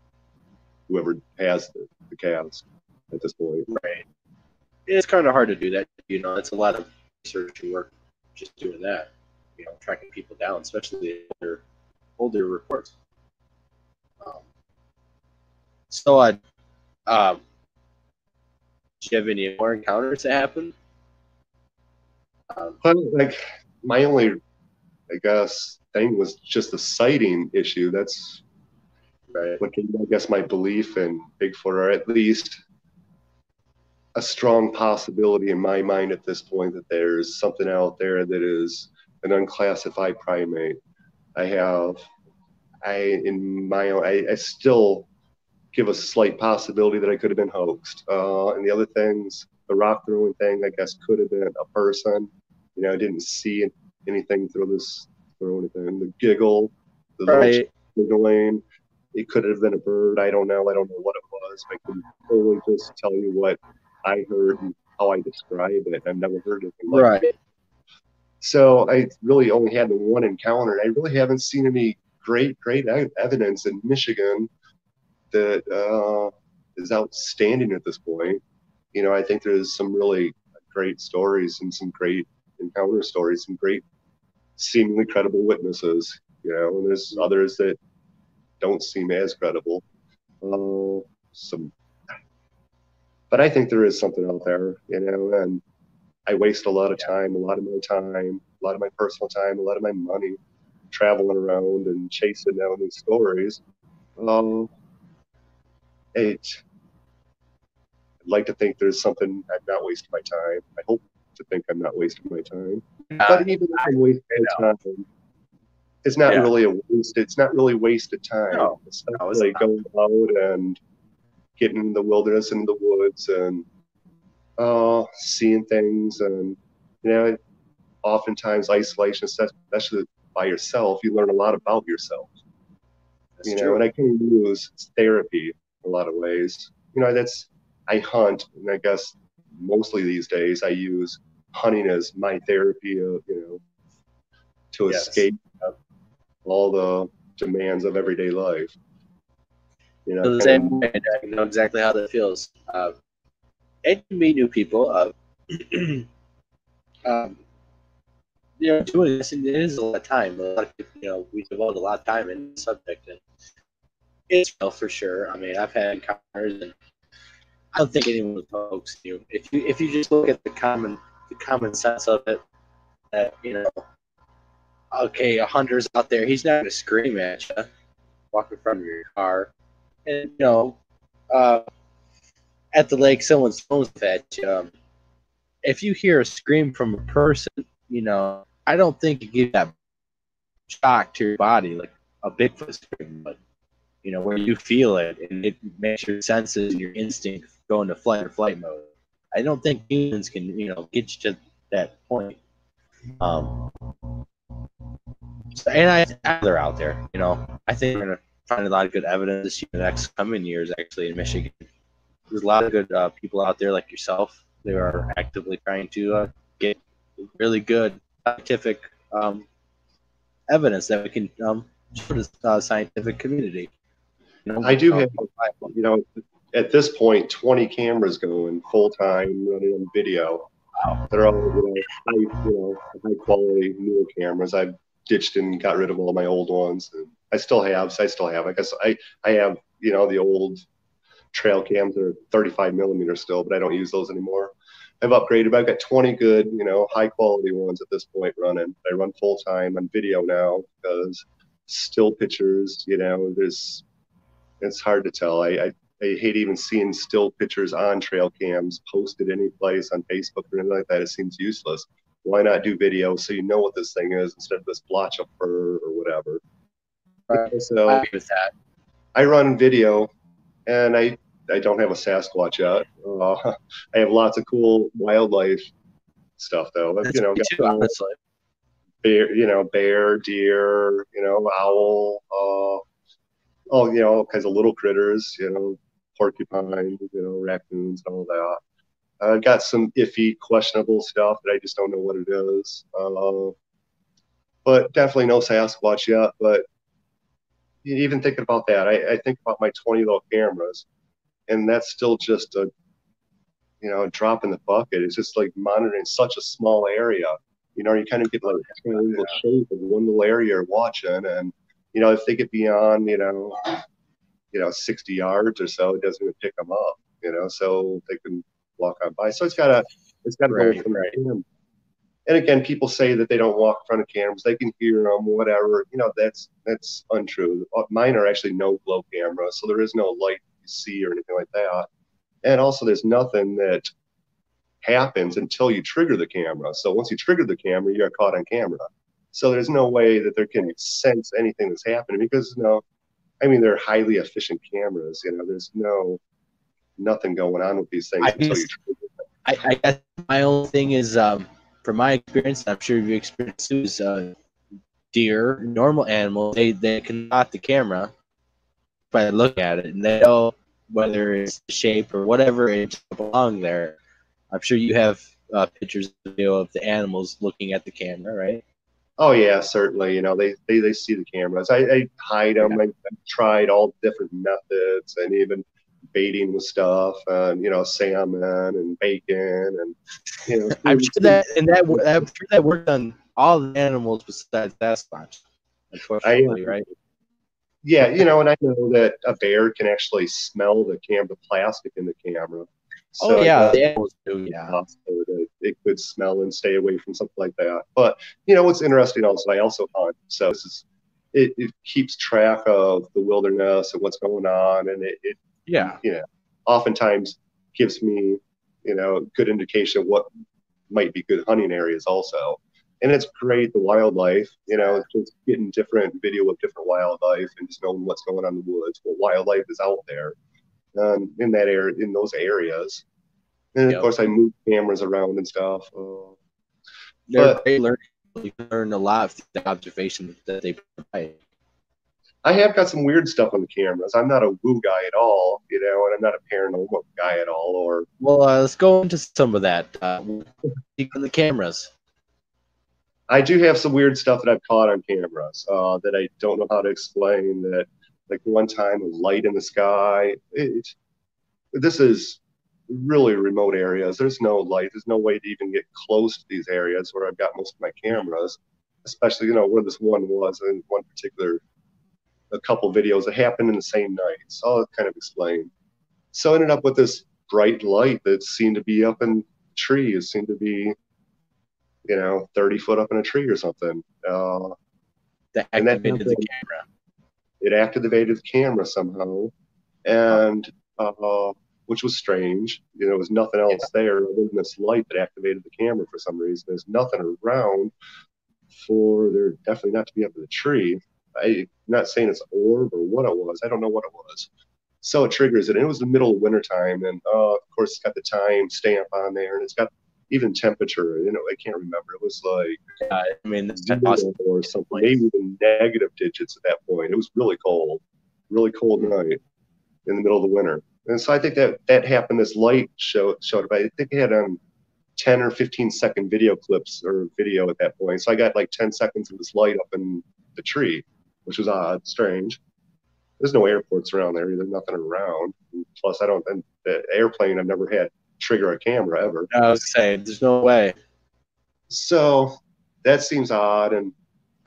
[SPEAKER 2] whoever has the, the cast at this point.
[SPEAKER 1] Right. It's kind of hard to do that. You know, it's a lot of research and work just doing that. You know, tracking people down, especially older older reports. So, uh, um, do you have any more encounters that happen?
[SPEAKER 2] Um, like my only, I guess, thing was just the sighting issue. That's right. What I guess my belief in Bigfoot, or at least a strong possibility in my mind at this point that there's something out there that is an unclassified primate. I have I in my own, I, I still give a slight possibility that I could have been hoaxed. Uh, and the other things, the rock throwing thing, I guess could have been a person. You know, I didn't see anything through this throw anything. The giggle, the right. giggling, it could have been a bird. I don't know. I don't know what it was. I can only just tell you what I heard and how I describe it. I've never heard anything like right. It. So I really only had the one encounter. And I really haven't seen any great, great evidence in Michigan that uh, is outstanding at this point. You know, I think there's some really great stories and some great encounter stories, some great, seemingly credible witnesses. You know, and there's others that don't seem as credible. Uh, some, but I think there is something out there. You know, and I waste a lot of time, a lot of my time, a lot of my personal time, a lot of my money traveling around and chasing down these stories. Um, it, I'd like to think there's something I'm not wasting my time. I hope to think I'm not wasting my time. Uh, but even if I'm wasting my time, it's not yeah. really a waste. It's not really wasted time. No, it's not no, really going out and getting in the wilderness and the woods and uh, seeing things and you know oftentimes isolation especially by yourself, you learn a lot about yourself. That's you know, true. and I can use therapy in a lot of ways. You know, that's I hunt, and I guess mostly these days I use hunting as my therapy. Of, you know, to yes. escape all the demands of everyday life.
[SPEAKER 1] You know, the same way, I know exactly how that feels. Uh, and you meet new people. Uh, um, you know, doing this it is a lot of time. A lot of people, you know, we devote a lot of time in the subject, and it's real for sure. I mean, I've had encounters, and I don't think anyone would hoax you. If you if you just look at the common the common sense of it, that you know, okay, a hunter's out there, he's not gonna scream at you, walk in front of your car, and you know, uh, at the lake, someone's phone's at you. Um, if you hear a scream from a person, you know, I don't think it gives that shock to your body like a Bigfoot scream, but you know, where you feel it and it makes your senses, your instinct go into flight or flight mode. I don't think humans can, you know, get you to that point. Um, and I, they're out there, you know. I think we're gonna find a lot of good evidence year, the next coming years, actually in Michigan. There's a lot of good uh, people out there like yourself. They are actively trying to uh, get really good scientific um, evidence that we can um, show to the uh, scientific community.
[SPEAKER 2] You know, I do have, you know, at this point, 20 cameras going full time running on video. Wow. They're all you know, high, you know, high quality newer cameras. I've ditched and got rid of all my old ones. And I still have. I still have. I guess I I have you know the old trail cams that are 35 millimeter still, but I don't use those anymore. I've upgraded, but I've got 20 good, you know, high quality ones at this point running. I run full time on video now because still pictures, you know, there's it's hard to tell. I, I I hate even seeing still pictures on trail cams posted any place on Facebook or anything like that. It seems useless. Why not do video so you know what this thing is instead of this blotch of fur or whatever?
[SPEAKER 1] Right. So I.
[SPEAKER 2] I run video, and I I don't have a Sasquatch yet. Uh, I have lots of cool wildlife stuff though. That's you know,
[SPEAKER 1] too, honestly.
[SPEAKER 2] bear, you know, bear, deer, you know, owl, uh, oh, you know, all kinds of little critters, you know, porcupine, you know, raccoons, and all that. I've got some iffy, questionable stuff that I just don't know what it is. Uh, but definitely no Sasquatch yet. But even thinking about that, I, I think about my 20 little cameras, and that's still just a, you know, a drop in the bucket. It's just like monitoring such a small area. You know, you kind of get like a little shape of one little area you're watching, and you know, if they get beyond, you know, you know, 60 yards or so, it doesn't even pick them up. You know, so they can walk on by. So it's got to, it's got to right, go from right. and again, people say that they don't walk in front of cameras; they can hear them, whatever. You know, that's that's untrue. Uh, mine are actually no glow cameras, so there is no light see or anything like that. And also, there's nothing that happens until you trigger the camera. So once you trigger the camera, you're caught on camera. So there's no way that there can sense anything that's happening because you know, I mean, they're highly efficient cameras. You know, there's no nothing going on with these things I until guess, you trigger them.
[SPEAKER 1] I, I guess my only thing is um from my experience, I'm sure you experienced too, is uh, deer, normal animals, they, they can spot the camera by looking at it, and they know whether it's the shape or whatever it belong there. I'm sure you have uh, pictures video of the animals looking at the camera, right?
[SPEAKER 2] Oh yeah, certainly. You know, they they, they see the cameras. I, I hide them. Yeah. I, have tried all different methods, and even baiting with stuff, and you know, salmon and bacon, and you know.
[SPEAKER 1] I'm sure that and that I'm sure that worked on all the animals besides Sasquatch. Unfortunately, I, right?
[SPEAKER 2] Yeah, you know, and I know that a bear can actually smell the camera plastic in the camera.
[SPEAKER 1] Oh, so oh yeah, the animals do. Yeah,
[SPEAKER 2] it could smell and stay away from something like that. But you know, what's interesting also, I also hunt, so this is it, it keeps track of the wilderness and what's going on, and it, it
[SPEAKER 1] yeah.
[SPEAKER 2] You know, oftentimes gives me, you know, good indication of what might be good hunting areas also. And it's great, the wildlife, you know, just getting different video of different wildlife and just knowing what's going on in the woods, what wildlife is out there um, in that area, in those areas. And yep. of course, I move cameras around and stuff. Uh,
[SPEAKER 1] but, they learn, you learn a lot of the observations that they provide.
[SPEAKER 2] I have got some weird stuff on the cameras. I'm not a woo guy at all, you know, and I'm not a paranormal guy at all. Or
[SPEAKER 1] well, uh, let's go into some of that. Uh, on the cameras.
[SPEAKER 2] I do have some weird stuff that I've caught on cameras uh, that I don't know how to explain. That like one time a light in the sky. It, this is really remote areas. There's no light. There's no way to even get close to these areas where I've got most of my cameras, especially you know where this one was in one particular a couple videos that happened in the same night. So I'll kind of explain. So I ended up with this bright light that seemed to be up in trees, seemed to be, you know, 30 foot up in a tree or something. Uh,
[SPEAKER 1] that activated the camera.
[SPEAKER 2] It activated the camera somehow, and uh, which was strange. You know, there was nothing else yeah. there other than this light that activated the camera for some reason. There's nothing around for there definitely not to be up in the tree. I'm not saying it's orb or what it was. I don't know what it was. So it triggers it. And it was the middle of wintertime. And uh, of course, it's got the time stamp on there and it's got even temperature. You know, I can't remember. It was like,
[SPEAKER 1] uh, I mean,
[SPEAKER 2] or something, maybe even negative digits at that point. It was really cold, really cold night in the middle of the winter. And so I think that that happened. This light show, showed up. I think it had um, 10 or 15 second video clips or video at that point. So I got like 10 seconds of this light up in the tree, which was odd, strange. There's no airports around there. There's nothing around. And plus, I don't. And the airplane, I've never had trigger a camera ever.
[SPEAKER 1] I was saying, there's no way.
[SPEAKER 2] So that seems odd, and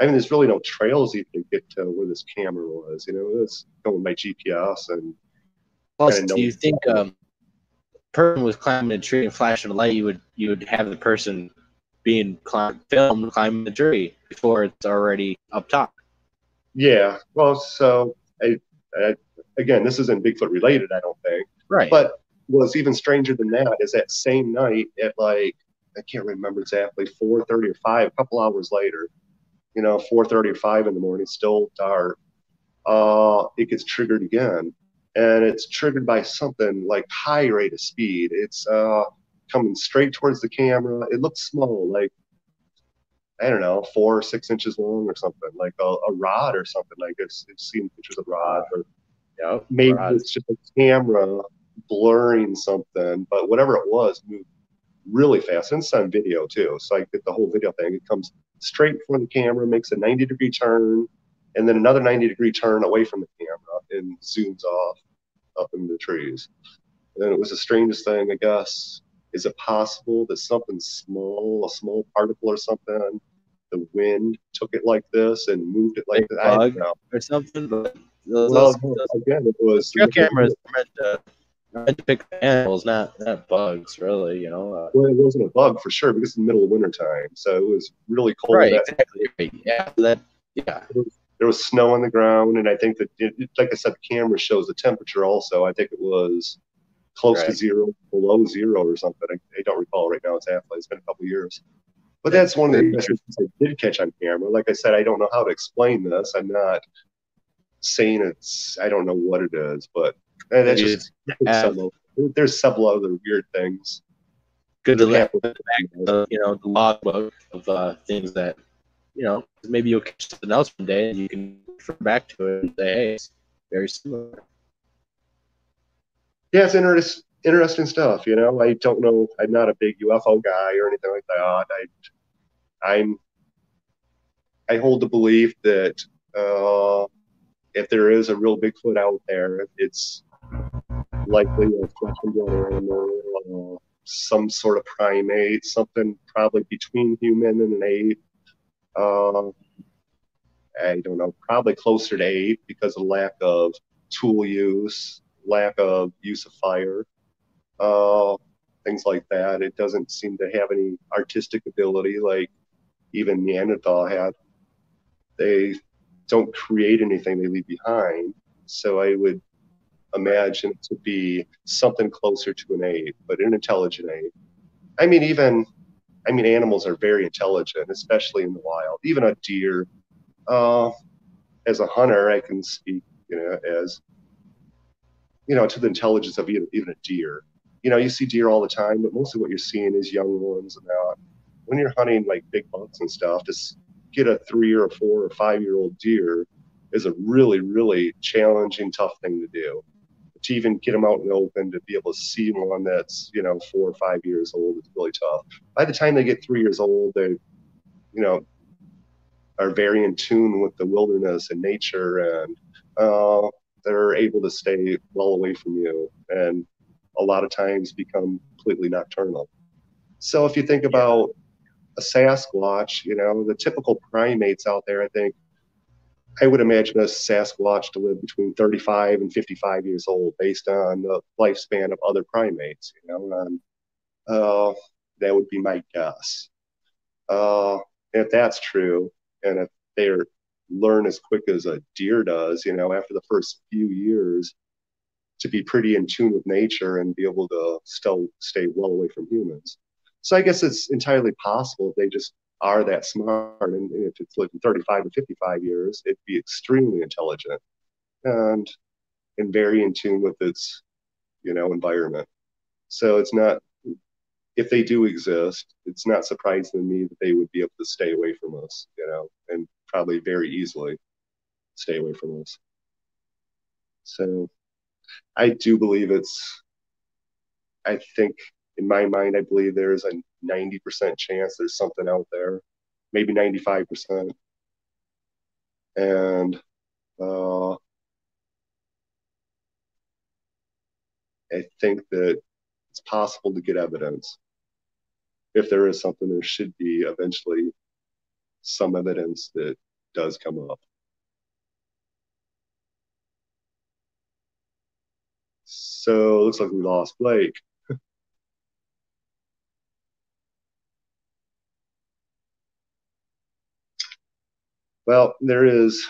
[SPEAKER 2] I mean, there's really no trails even to get to where this camera was. You know, it's going my GPS and.
[SPEAKER 1] Plus, do you think um, person was climbing a tree and flashing a light, you would you would have the person being climb, filmed climbing the tree before it's already up top?
[SPEAKER 2] Yeah. Well, so I, I, again, this isn't Bigfoot related, I don't think.
[SPEAKER 1] Right.
[SPEAKER 2] But what's even stranger than that is that same night at like I can't remember exactly, 4:30 or 5, a couple hours later, you know, 4:30 or 5 in the morning, still dark. Uh, it gets triggered again, and it's triggered by something like high rate of speed. It's uh, coming straight towards the camera. It looks small, like I don't know, four or six inches long or something, like a, a rod or something. Like I've, I've seen pictures of rod, or
[SPEAKER 1] yeah,
[SPEAKER 2] maybe rods. it's just a camera blurring something, but whatever it was moved really fast. And it's on video too. So I get the whole video thing. It comes straight for the camera, makes a 90 degree turn, and then another 90 degree turn away from the camera and zooms off up in the trees. And it was the strangest thing, I guess. Is it possible that something small, a small particle or something, the wind took it like this and moved it like that?
[SPEAKER 1] Or something? But
[SPEAKER 2] well, again, it was.
[SPEAKER 1] Trail cameras meant to to pick animals, not not bugs, really. You know. Uh,
[SPEAKER 2] well, it wasn't a bug for sure because it's the middle of winter time, so it was really cold.
[SPEAKER 1] Right. Exactly. Right. Yeah. That. Yeah.
[SPEAKER 2] There was, snow on the ground, and I think that, it, like I said, the camera shows the temperature. Also, I think it was close right. to zero, below zero, or something. I, I, don't recall right now. It's halfway. It's been a couple years. But that's one of the things I did catch on camera. Like I said, I don't know how to explain this. I'm not saying it's. I don't know what it is, but and that's just some, there's several other weird things.
[SPEAKER 1] Good to look the, you know, the logbook of uh, things that, you know, maybe you'll catch something else one day and you can refer back to it and say, hey, it's very similar.
[SPEAKER 2] Yeah, it's interesting interesting stuff. You know, I don't know. I'm not a big UFO guy or anything like that. I, I'm, I hold the belief that uh, if there is a real Bigfoot out there, it's likely a flesh and blood animal, uh, some sort of primate, something probably between human and an ape. Uh, I don't know, probably closer to ape because of lack of tool use, lack of use of fire, uh, things like that. It doesn't seem to have any artistic ability like even Neanderthal had. They don't create anything they leave behind. So I would imagine to be something closer to an ape, but an intelligent ape. I mean, even, I mean, animals are very intelligent, especially in the wild. Even a deer. Uh, as a hunter, I can speak, you know, as, you know, to the intelligence of even, even a deer. You know, you see deer all the time, but mostly what you're seeing is young ones. And now, when you're hunting like big bucks and stuff, to get a three or a four or five year old deer is a really, really challenging, tough thing to do to even get them out in the open to be able to see one that's you know four or five years old is really tough. By the time they get three years old, they you know are very in tune with the wilderness and nature, and uh, they're able to stay well away from you, and a lot of times become completely nocturnal. So if you think about a Sasquatch, you know, the typical primates out there, I think I would imagine a Sasquatch to live between 35 and 55 years old based on the lifespan of other primates. You know, uh, that would be my guess. Uh, if that's true, and if they learn as quick as a deer does, you know, after the first few years, to be pretty in tune with nature and be able to still stay well away from humans. So I guess it's entirely possible they just are that smart, and, if it's living 35 to 55 years, it'd be extremely intelligent and and very in tune with its you know environment. So it's not if they do exist, it's not surprising to me that they would be able to stay away from us, you know, and probably very easily stay away from us. So I do believe it's, I think in my mind, I believe there's a 90% chance there's something out there, maybe 95%. And uh, I think that it's possible to get evidence. If there is something, there should be eventually some evidence that does come up. So it looks like we lost Blake. Well, there is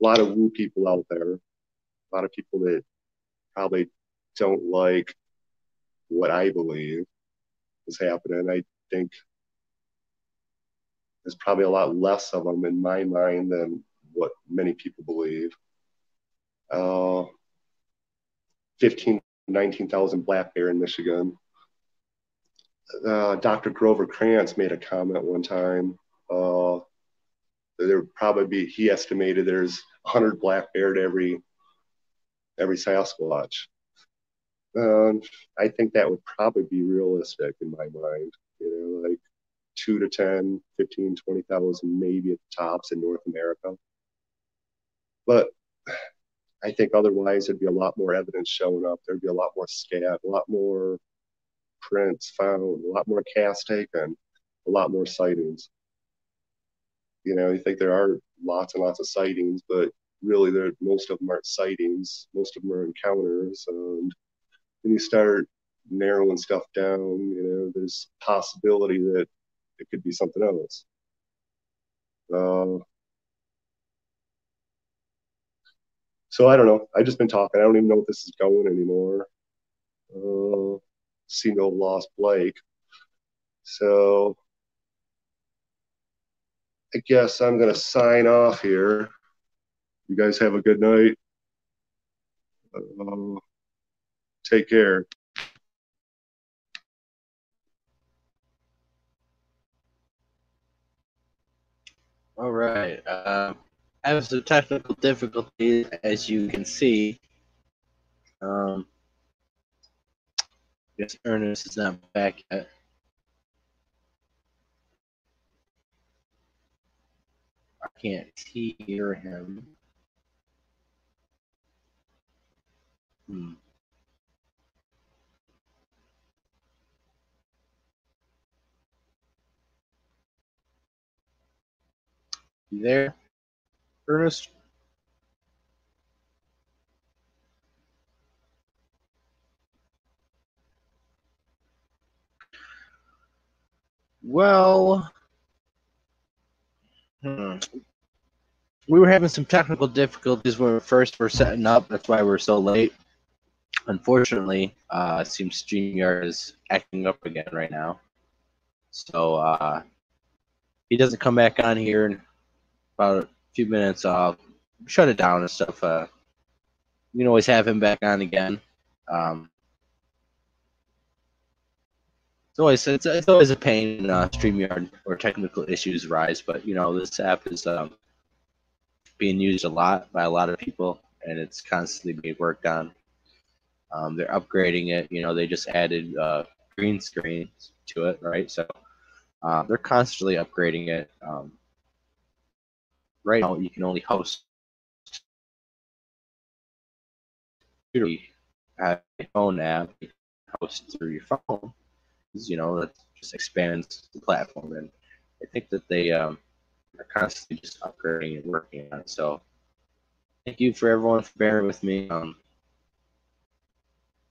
[SPEAKER 2] a lot of woo people out there, a lot of people that probably don't like what I believe is happening. I think there's probably a lot less of them in my mind than what many people believe. Uh, 15, 19,000 black bear in Michigan. Uh, Dr. Grover Krantz made a comment one time. Uh, there would probably be, he estimated there's 100 black bear to every every Sasquatch. Um, I think that would probably be realistic in my mind. You know, like two to 10, 15, 20,000 maybe at the tops in North America. But I think otherwise there'd be a lot more evidence showing up. There'd be a lot more scat, a lot more prints found, a lot more casts taken, a lot more sightings. You know, you think there are lots and lots of sightings, but really, there most of them aren't sightings. Most of them are encounters, and then you start narrowing stuff down. You know, there's possibility that it could be something else. Uh, so I don't know. I've just been talking. I don't even know if this is going anymore. Uh, see no lost Blake. So I guess I'm gonna sign off here. You guys have a good night. Uh, take care.
[SPEAKER 1] All right. Uh, I have some technical difficulties, as you can see. Um, guess Ernest is not back yet. I can't hear him. Hmm. You there, Ernest? Well, hmm. we were having some technical difficulties when we first were setting up. That's why we are so late. Unfortunately, uh, it seems StreamYard is acting up again right now. So uh, he doesn't come back on here in about a few minutes. I'll shut it down and stuff. Uh, you can always have him back on again. Um, it's always it's, it's always a pain in uh, Streamyard where technical issues rise, but you know this app is um, being used a lot by a lot of people, and it's constantly being worked on. Um, they're upgrading it. You know, they just added uh, green screens to it, right? So uh, they're constantly upgrading it. Um, right now, you can only host a phone app, host through your phone you know, that just expands the platform. And I think that they um, are constantly just upgrading and working on it. So thank you for everyone for bearing with me. Um,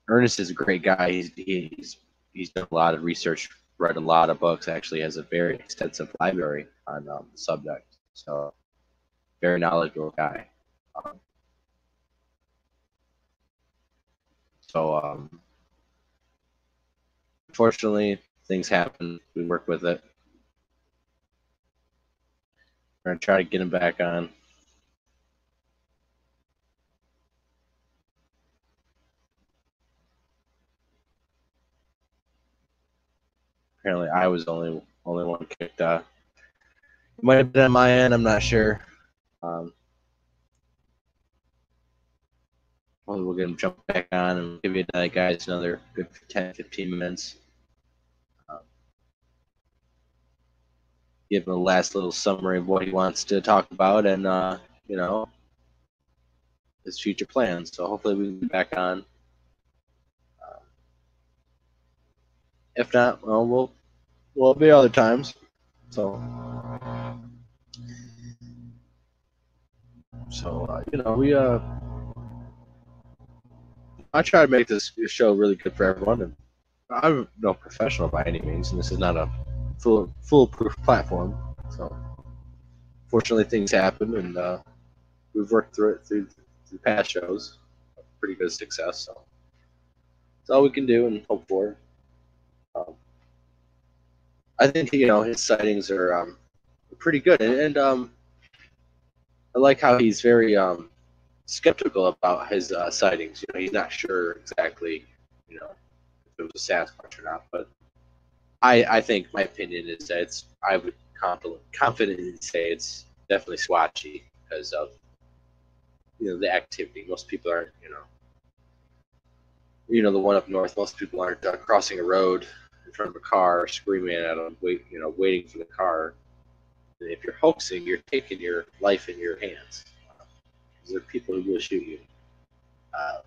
[SPEAKER 1] Ernest is a great guy. He's, he's, he's done a lot of research, read a lot of books, actually has a very extensive library on um, the subject. So very knowledgeable guy. Um, so um, unfortunately, things happen. We work with it. We're gonna try to get him back on. Apparently, I was the only only one kicked. Uh, might have been on my end. I'm not sure. Um, well, we'll get him jump back on and give you guys another good 10, 15 minutes. Um, give him a last little summary of what he wants to talk about and, uh, you know, his future plans. So hopefully we can be back on. Um, if not, well, we'll we'll be other times. So, so uh, you know, we uh, I try to make this show really good for everyone, and I'm no professional by any means, and this is not a full foolproof platform. So, fortunately, things happen, and uh, we've worked through it through, through past shows, pretty good success. So, it's all we can do and hope for. Um, I think you know his sightings are um, pretty good, and, and um, I like how he's very um, skeptical about his uh, sightings. You know, he's not sure exactly, you know, if it was a Sasquatch or not. But I, I think my opinion is that it's. I would confident, confidently say it's definitely Squatchy because of you know the activity. Most people aren't, you know, you know the one up north. Most people aren't uh, crossing a road in front of a car, screaming at them, wait, you know, waiting for the car. And if you're hoaxing, you're taking your life in your hands. There are people who will shoot you. Uh,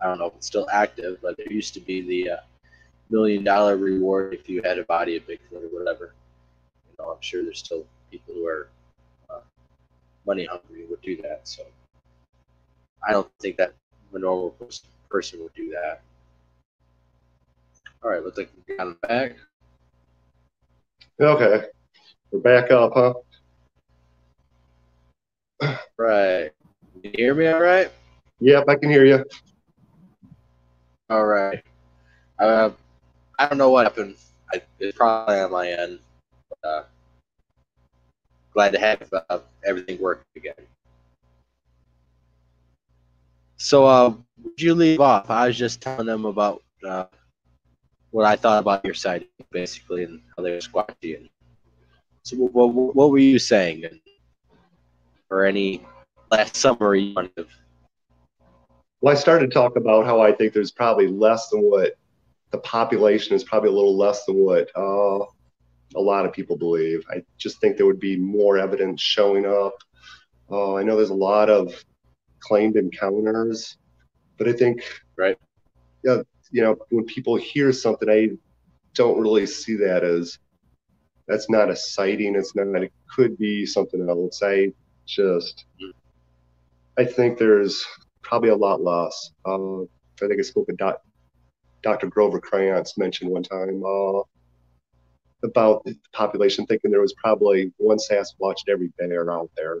[SPEAKER 1] I don't know if it's still active, but there used to be the uh, million dollar reward if you had a body of Bigfoot or whatever. You know, I'm sure there's still people who are uh, money hungry would do that. So I don't think that a normal person would do that. All right, looks like we got him back.
[SPEAKER 2] Okay. We're back up, huh?
[SPEAKER 1] Right. Can you hear me all right?
[SPEAKER 2] Yep, I can hear you.
[SPEAKER 1] All right. Uh, I don't know what happened. I, it's probably on my end. But, uh, glad to have uh, everything working again. So, uh, would you leave off? I was just telling them about uh, what I thought about your site, basically, and how they were squatchy. And so, what, what, what were you saying? Or any last summary you want to give?
[SPEAKER 2] Well, I started to talk about how I think there's probably less than what the population is probably a little less than what uh, a lot of people believe. I just think there would be more evidence showing up. Uh, I know there's a lot of claimed encounters, but I think
[SPEAKER 1] right.
[SPEAKER 2] Yeah, you know, when people hear something, I don't really see that as that's not a sighting. It's not. It could be something else. I just, I think there's probably a lot less. Uh, I think I spoke with Doc, Dr. Grover Krantz mentioned one time uh, about the population thinking there was probably one Sasquatch every bear out there.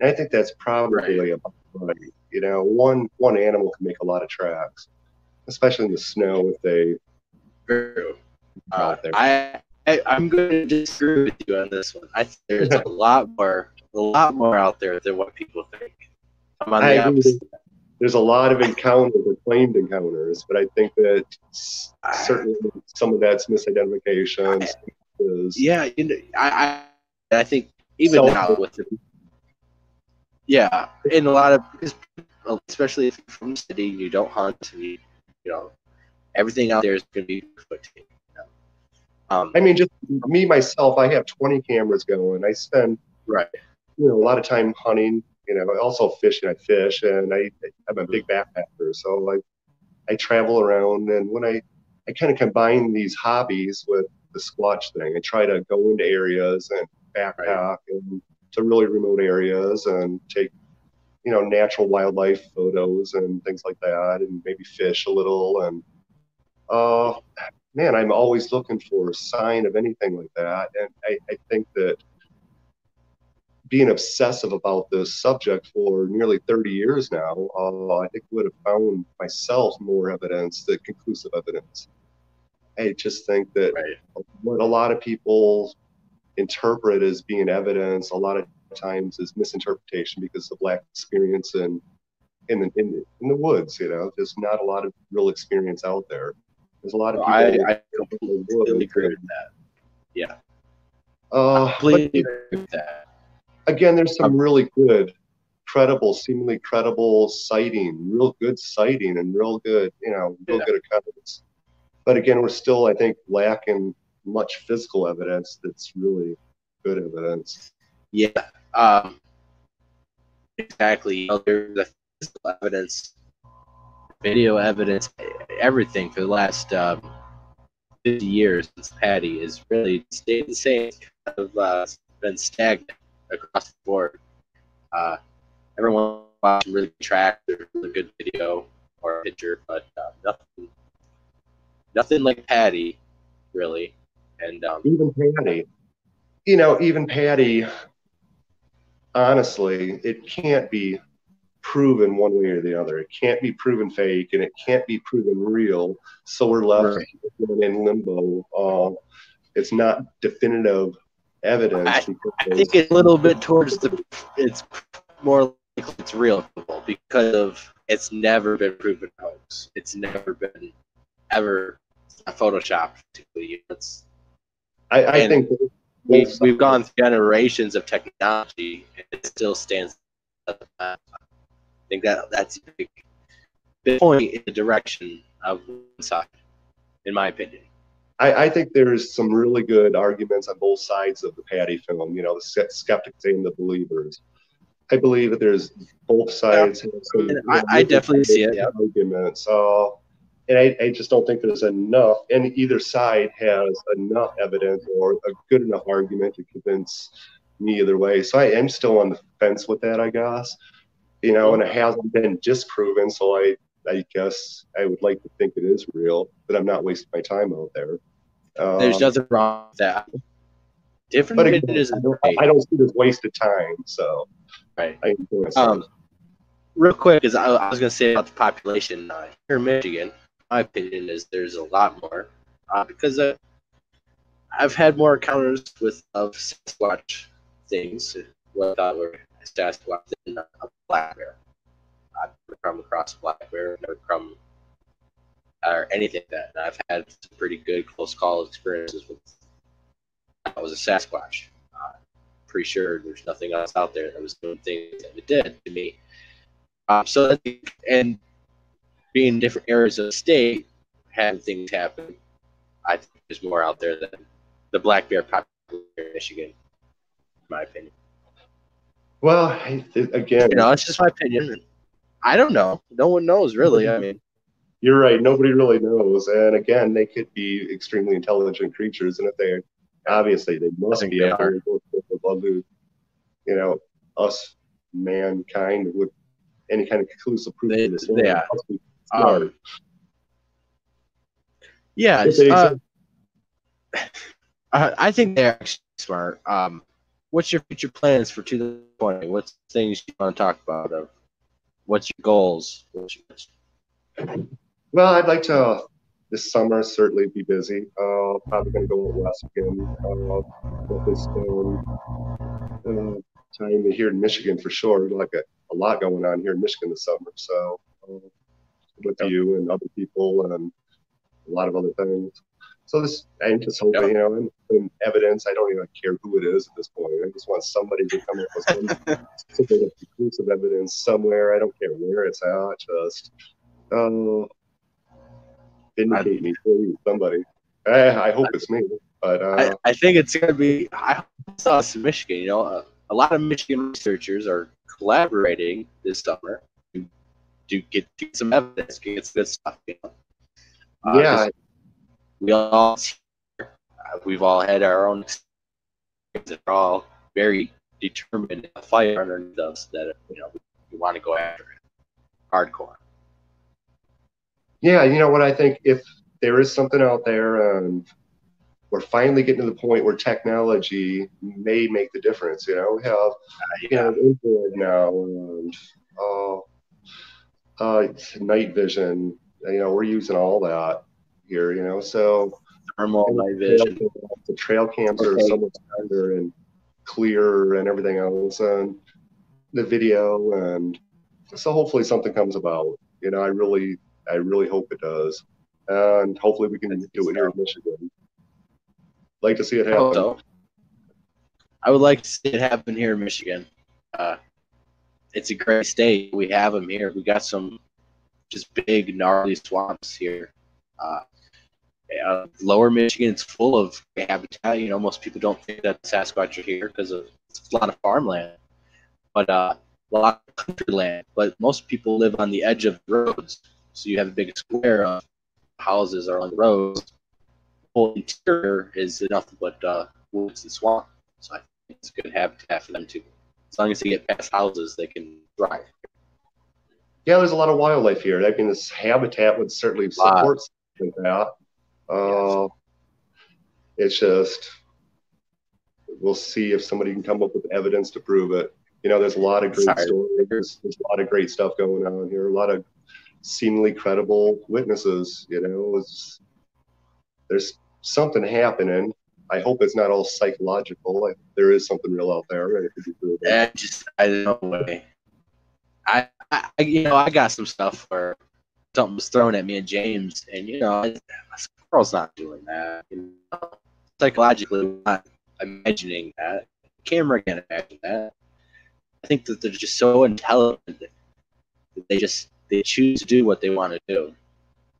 [SPEAKER 2] And I think that's probably right. about right. You know, one one animal can make a lot of tracks especially in the snow if they
[SPEAKER 1] True. Uh, I, I I'm going to disagree with you on this one. I think there's a lot more a lot more out there than what people think. I'm on the.
[SPEAKER 2] There's a lot of encounters claimed encounters, but I think that certainly some of that's misidentification.
[SPEAKER 1] Yeah, you know, I, I I think even now with it, yeah, in a lot of especially if you're from the city, and you don't hunt, you you know, everything out there is going to be. You know?
[SPEAKER 2] um, I mean, just me myself, I have 20 cameras going. I spend
[SPEAKER 1] right,
[SPEAKER 2] you know, a lot of time hunting. You know, also fishing. I fish, and I, I'm a big backpacker, so I I travel around. And when I I kind of combine these hobbies with the Squatch thing, I try to go into areas and backpack and to really remote areas and take you know natural wildlife photos and things like that and maybe fish a little and uh man i'm always looking for a sign of anything like that and i, I think that being obsessive about this subject for nearly 30 years now uh, i think would have found myself more evidence the conclusive evidence i just think that
[SPEAKER 1] right.
[SPEAKER 2] what a lot of people interpret as being evidence a lot of times is misinterpretation because of lack of experience in in the in the, in the woods. You know, there's not a lot of real experience out there. There's a lot of people.
[SPEAKER 1] I, I
[SPEAKER 2] live in the
[SPEAKER 1] completely agree with that. Yeah,
[SPEAKER 2] Uh,
[SPEAKER 1] completely agree with that.
[SPEAKER 2] Again, there's some really good, credible, seemingly credible sighting, real good sighting, and real good, you know, real
[SPEAKER 1] Yeah.
[SPEAKER 2] good accounts. But again, we're still, I think, lacking much physical evidence that's really good evidence.
[SPEAKER 1] Yeah, um, exactly. You know, there's the physical evidence, video evidence, everything for the last um, 50 years since Patty has really stayed the same. Kind of uh, been stagnant across the board. Uh, everyone watching really track, there's a really good video or picture, but uh, nothing, nothing like Patty, really. And um,
[SPEAKER 2] Even Patty, you know, even Patty, honestly, it can't be proven one way or the other. It can't be proven fake and it can't be proven real. So we're left
[SPEAKER 1] Right.
[SPEAKER 2] in limbo. Uh, it's not definitive evidence.
[SPEAKER 1] I- I think it's a little bit towards the. It's more likely it's real because of it's never been proven hoax. It's never been ever a Photoshop. It's
[SPEAKER 2] I, I think
[SPEAKER 1] we've we've gone through generations of technology and it still stands. the time. I think that that's a big, big point in the direction of one side, in my opinion.
[SPEAKER 2] I, I think there's some really good arguments on both sides of the Patty film. You know, the skeptics and the believers. I believe that there's both sides. have some
[SPEAKER 1] And I- I definitely see it, yep.
[SPEAKER 2] Arguments. So, and I, I just don't think there's enough, and either side has enough evidence or a good enough argument to convince me either way. So I am still on the fence with that, I guess. You know, and it hasn't been disproven, so I I guess I would like to think it is real, but I'm not wasting my time out there. Um,
[SPEAKER 1] There's nothing wrong with that. Different
[SPEAKER 2] but again,
[SPEAKER 1] opinion is
[SPEAKER 2] I don't, I don't see this wasted time, so
[SPEAKER 1] right. Um, real quick, is I, I was going to say about the population uh, here in Michigan. My opinion is there's a lot more uh, because uh, I've had more encounters with of Sasquatch things. What I thought were Sasquatch than a black bear. I've never come across a black bear. Never come or anything like that. And I've had some pretty good close call experiences with. I was a Sasquatch. Uh, pretty sure there's nothing else out there that was doing things that it did to me. Um, so and being in different areas of the state, having things happen, I think there's more out there than the black bear population in Michigan, in my opinion.
[SPEAKER 2] well, again,
[SPEAKER 1] You know, it's just my opinion. I don't know. No one knows really. I mean,
[SPEAKER 2] you're right. Nobody really knows, and again, they could be extremely intelligent creatures, and if they are, obviously they must be
[SPEAKER 1] they
[SPEAKER 2] able
[SPEAKER 1] are.
[SPEAKER 2] above the, you know, us mankind with any kind of conclusive proof.
[SPEAKER 1] They-
[SPEAKER 2] of this
[SPEAKER 1] they are. um, yeah,
[SPEAKER 2] If
[SPEAKER 1] it's,
[SPEAKER 2] they
[SPEAKER 1] uh, I I think they're actually smart. Um, what's your future plans for 2020? What's things you want to talk about? Of what's your goals? What's your,
[SPEAKER 2] Well, I'd like to this summer certainly be busy. Uh, probably going to go west again. Uh, definitely spend uh, time here in Michigan for sure. Like a, a lot going on here in Michigan this summer. So uh, with you and other people and a lot of other things. So this, I'm just hoping, you know, and, and evidence. I don't even care who it is at this point. I just want somebody to come up with some some sort of conclusive evidence somewhere. I don't care where it's at. Just uh, vindicate me, please, somebody. I, I hope it's me, but uh,
[SPEAKER 1] I, I think it's going to be. I hope it's us in Michigan. You know, a, a lot of Michigan researchers are collaborating this summer to, to get get some evidence, get some good stuff. You know, Uh,
[SPEAKER 2] yeah,
[SPEAKER 1] we all we've all had our own. We're all very determined fight underneath us that you know we want to go after it hardcore.
[SPEAKER 2] Yeah. You know what? I think if there is something out there, and we're finally getting to the point where technology may make the difference. You know, we have
[SPEAKER 1] Uh,
[SPEAKER 2] you know infrared now, and uh, uh, night vision. You know, we're using all that here. You know, so
[SPEAKER 1] thermal night vision.
[SPEAKER 2] The trail cams are
[SPEAKER 1] Okay.
[SPEAKER 2] so much better and clear and everything else, and the video, and so hopefully something comes about. You know, I really, I really hope it does, and hopefully we can do it here in Michigan. Like to see it happen.
[SPEAKER 1] so. I would like to see it happen here in Michigan. Uh, it's a great state. We have them here. We got some just big gnarly swamps here. Uh, uh, lower Michigan, it's full of habitat. You know, most people don't think that Sasquatch are here because of it's a lot of farmland, but uh, a lot of country land. But most people live on the edge of roads, so you have a big square of houses are on the roads. The whole interior is nothing but uh, woods and swamp. So I think it's a good habitat for them too. As long as they get past houses, they can thrive.
[SPEAKER 2] Yeah, there's a lot of wildlife here. I mean, this habitat would certainly support something like that. Uh, It's just, we'll see if somebody can come up with evidence to prove it. You know, there's a lot of great
[SPEAKER 1] Sorry.
[SPEAKER 2] stories. There's a lot of great stuff going on here. A lot of seemingly credible witnesses. You know, there's something happening. I hope it's not all psychological. I, there is something real out there.
[SPEAKER 1] I just I don't know. I, I you know I got some stuff where something was thrown at me and James, and you know I, squirrel's not doing that. You know? Psychologically, we're not imagining that. Camera can't imagine that. I think that they're just so intelligent that they just they choose to do what they want to do,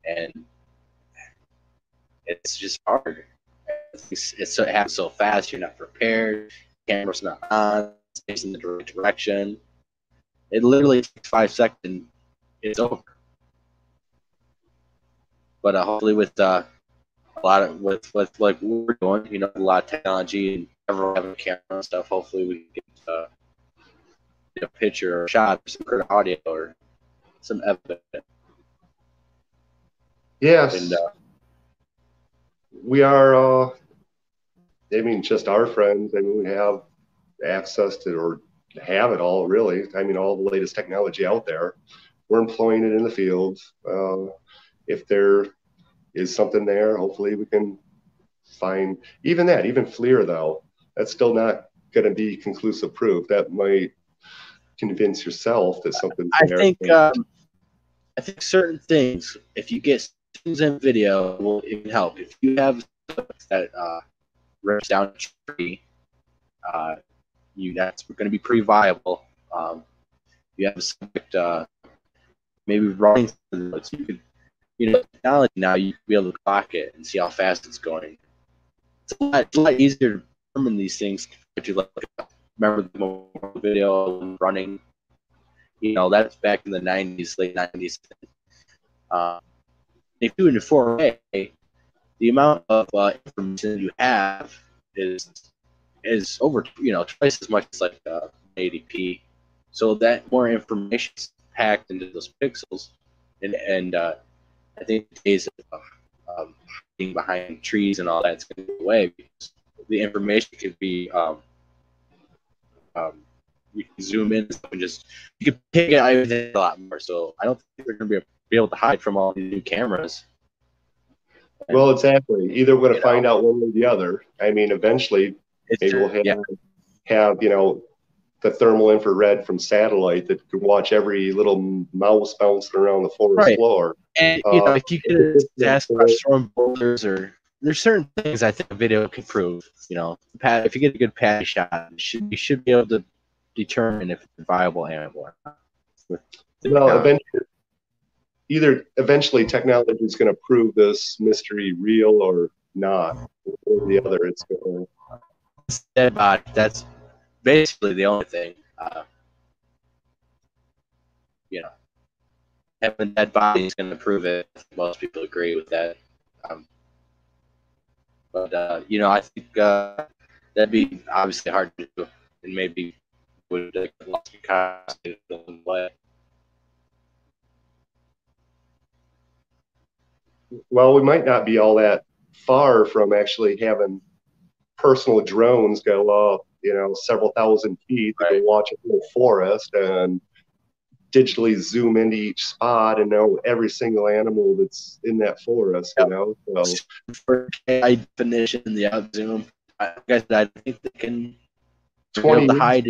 [SPEAKER 1] and it's just hard. It's, it's it happens so fast. You're not prepared. Camera's not on. It's facing the right direction. It literally takes five seconds. And it's over. But uh, hopefully, with uh, a lot of with with like we're doing, you know, a lot of technology and everyone having a camera and stuff. Hopefully, we can get uh, picture or shot or some good audio or some evidence.
[SPEAKER 2] Yes.
[SPEAKER 1] And uh,
[SPEAKER 2] we are uh i mean just our friends. I mean we have access to or have it all really. I mean all the latest technology out there. We're employing it in the field uh, if there is something there hopefully we can find even that even FLIR though that's still not going to be conclusive proof. That might convince yourself that something's
[SPEAKER 1] I
[SPEAKER 2] there.
[SPEAKER 1] think um, I think certain things, if you get things in video, will can help. If you have that uh, rips down a tree, uh, you that's going to be pretty viable. Um, you have a subject, uh, maybe running through the woods, you could, you know, technology now you be able to clock it and see how fast it's going. It's a lot, it's a lot easier to determine these things if you like. Remember the video running you know, that's back in the 90s, late 90s. Uh, if you do it in 4K, the amount of uh, information you have is is over, you know, twice as much as like uh, 80p. So that more information is packed into those pixels, and and uh, I think days of um, being behind trees and all that's going to go away because the information could be um, um, you can zoom in and just you can pick it out everything a lot more. So I don't think they're going to be, able to hide from all these new cameras.
[SPEAKER 2] well exactly either we're going to find out one or the other i mean eventually
[SPEAKER 1] It's
[SPEAKER 2] maybe we'll have,
[SPEAKER 1] yeah,
[SPEAKER 2] have you know the thermal infrared from satellite that can watch every little mouse bouncing around the forest
[SPEAKER 1] Right.
[SPEAKER 2] floor.
[SPEAKER 1] and you know
[SPEAKER 2] uh,
[SPEAKER 1] if you could ask for throwing boulders or there's certain things I think a video can prove. You know, pat if you get a good patty shot, you should you should be able to determine if it's a viable animal or not.
[SPEAKER 2] Well, eventually, either eventually technology is going to prove this mystery real or not. Or the other, it's going to.
[SPEAKER 1] dead body. That's basically the only thing. Uh, you know, having dead body is going to prove it. Most people agree with that. Um, but uh, you know, I think uh, that'd be obviously hard to do, and maybe would uh, lost costume way.
[SPEAKER 2] Well, we might not be all that far from actually having personal drones go up, you know, several thousand feet
[SPEAKER 1] Right.
[SPEAKER 2] go watch a whole forest and digitally zoom into each spot and know every single animal that's in that forest. You know, so
[SPEAKER 1] For high definition, the out zoom. I, guess I think they can
[SPEAKER 2] twenty.
[SPEAKER 1] to
[SPEAKER 2] Years,
[SPEAKER 1] hide.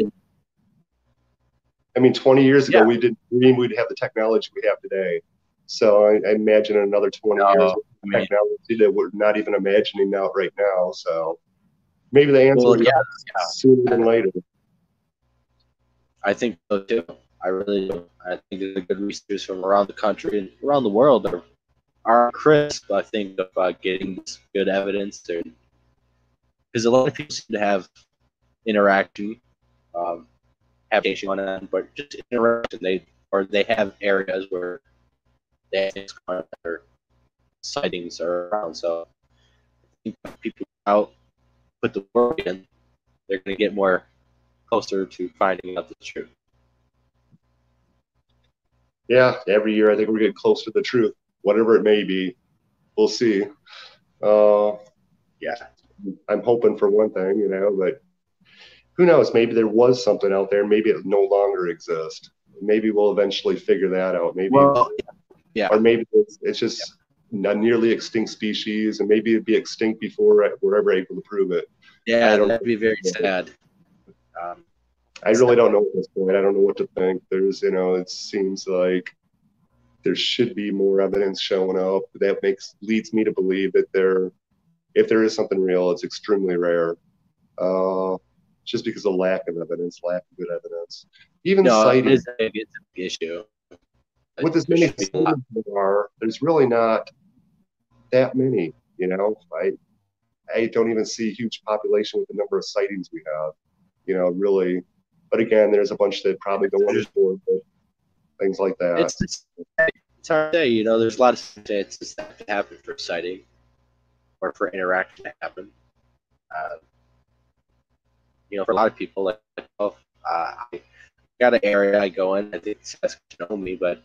[SPEAKER 2] I mean, twenty years ago,
[SPEAKER 1] Yeah.
[SPEAKER 2] we didn't dream we'd have the technology we have today. So I, I imagine another twenty
[SPEAKER 1] No,
[SPEAKER 2] years,
[SPEAKER 1] I mean,
[SPEAKER 2] technology that we're not even imagining out right now. So maybe the answer
[SPEAKER 1] well,
[SPEAKER 2] is
[SPEAKER 1] yeah, yeah,
[SPEAKER 2] sooner than later.
[SPEAKER 1] I think so too. I really do. I think the good researchers from around the country and around the world are are crisp. I think uh, getting this good evidence because a lot of people seem to have interaction, um, habitation on them, but just interaction. They or they have areas where they have going on, sightings are around. So people out put the work in, they're going to get more closer to finding out the truth.
[SPEAKER 2] Yeah, every year I think we're getting closer to the truth, whatever it may be. We'll see. Uh,
[SPEAKER 1] Yeah.
[SPEAKER 2] I'm hoping for one thing, you know, but who knows? Maybe there was something out there. Maybe it no longer exists. Maybe we'll eventually figure that out. Maybe,
[SPEAKER 1] Well, yeah.
[SPEAKER 2] or maybe it's, it's just a nearly extinct species, and maybe it'd be extinct before we're ever able to prove it.
[SPEAKER 1] Yeah,
[SPEAKER 2] I don't-
[SPEAKER 1] that'd be very sad. Um,
[SPEAKER 2] I really don't know at this point. I don't know what to think. There's, you know, it seems like there should be more evidence showing up. That makes leads me to believe that there, if there is something real, it's extremely rare. Uh, just because of lack of evidence, lack of good evidence. Even
[SPEAKER 1] no, it
[SPEAKER 2] sightings
[SPEAKER 1] is a big, it's a big issue.
[SPEAKER 2] with as many
[SPEAKER 1] should be a lot.
[SPEAKER 2] sightings there are, there's really not that many. You know, I I don't even see a huge population with the number of sightings we have. You know, really. But again, there's a bunch that probably go underscored, but things like that.
[SPEAKER 1] It's, it's, it's hard to say. You know, there's a lot of circumstances that could happen for sighting or for interaction to happen. Uh, you know, for a lot of people, like myself, uh, I got an area I go in. I think guys know me, but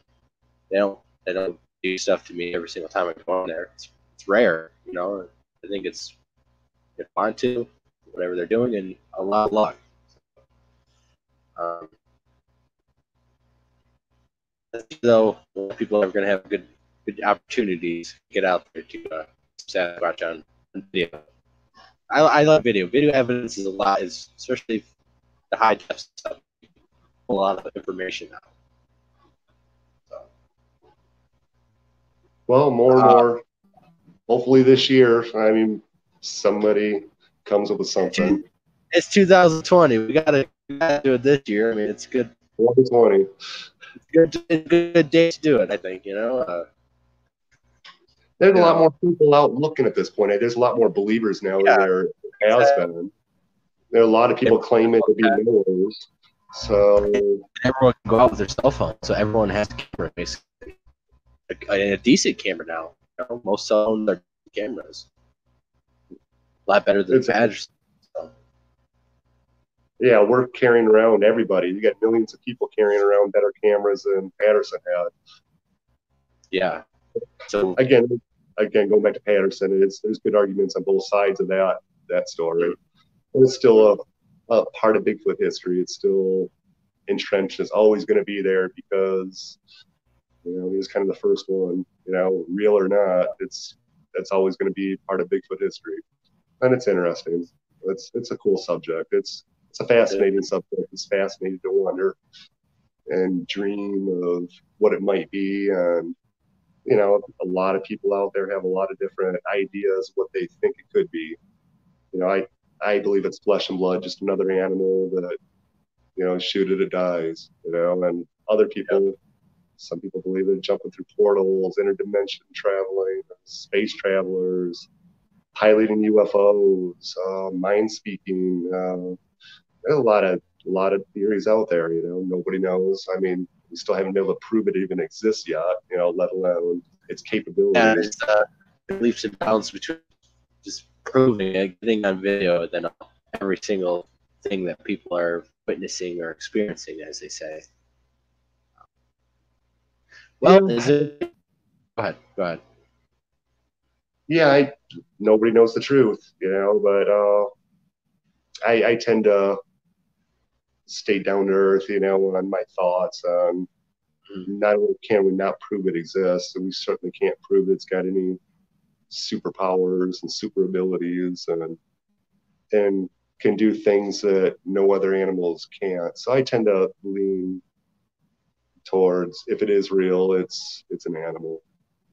[SPEAKER 1] they don't. They don't do stuff to me every single time I go in there. It's, it's rare. You know, I think it's if want to, whatever they're doing, and a lot of luck. Um, though, people are going to have good good opportunities to get out there to uh, on on video. I, I love video. Video evidence is a lot, is especially the high def stuff. A lot of information now. So,
[SPEAKER 2] Well, more and
[SPEAKER 1] Uh,
[SPEAKER 2] more. Hopefully this year. I mean, somebody comes up with something.
[SPEAKER 1] it's 2020. We gotta, do it this year. I mean, it's good.
[SPEAKER 2] 2020.
[SPEAKER 1] It's good. It's good day to do it. I think you know. Uh,
[SPEAKER 2] There's a lot more people out looking at this point. There's a lot more believers now
[SPEAKER 1] Yeah.
[SPEAKER 2] than there has been. There are a lot of people claiming to be knowers. So
[SPEAKER 1] everyone can go out with their cell phone, so everyone has a camera basically. A, a decent camera now. You know? Most cell phones are cameras. A lot better than
[SPEAKER 2] It's-
[SPEAKER 1] badges.
[SPEAKER 2] yeah, we're carrying around everybody. You got millions of people carrying around better cameras than Patterson had.
[SPEAKER 1] Yeah. So
[SPEAKER 2] Again, again, going back to Patterson, it's there's good arguments on both sides of that that story. It's still a, a part of Bigfoot history. It's still entrenched. It's always going to be there because you know he was kind of the first one. You know, real or not, it's that's always going to be part of Bigfoot history, and it's interesting. It's it's a cool subject. It's it's a fascinating subject. It's fascinating to wonder and dream of what it might be and you know, a lot of people out there have a lot of different ideas what they think it could be. You know, I I believe it's flesh and blood, just another animal that you know, shoot it, it dies. You know, and other people, some people believe they're jumping through portals, interdimension traveling, space travelers, piloting UFOs, uh, mind speaking. Uh, there's a lot of a lot of theories out there. You know, nobody knows. I mean, we still haven't been able to prove it even exists yet. You know, let alone its capabilities.
[SPEAKER 1] yeah, there's uh, leaps and bounds between just proving it, getting on video, and then every single thing that people are witnessing or experiencing, as they say. Well, is it? Go ahead. Go ahead.
[SPEAKER 2] yeah, I, nobody knows the truth, you know, but uh, I, I tend to stay down to earth, you know, on my thoughts on Mm-hmm. Not only can we not prove it exists, and we certainly can't prove it's got any superpowers and super abilities and and can do things that no other animals can't. So I tend to lean towards if it is real, it's it's an animal.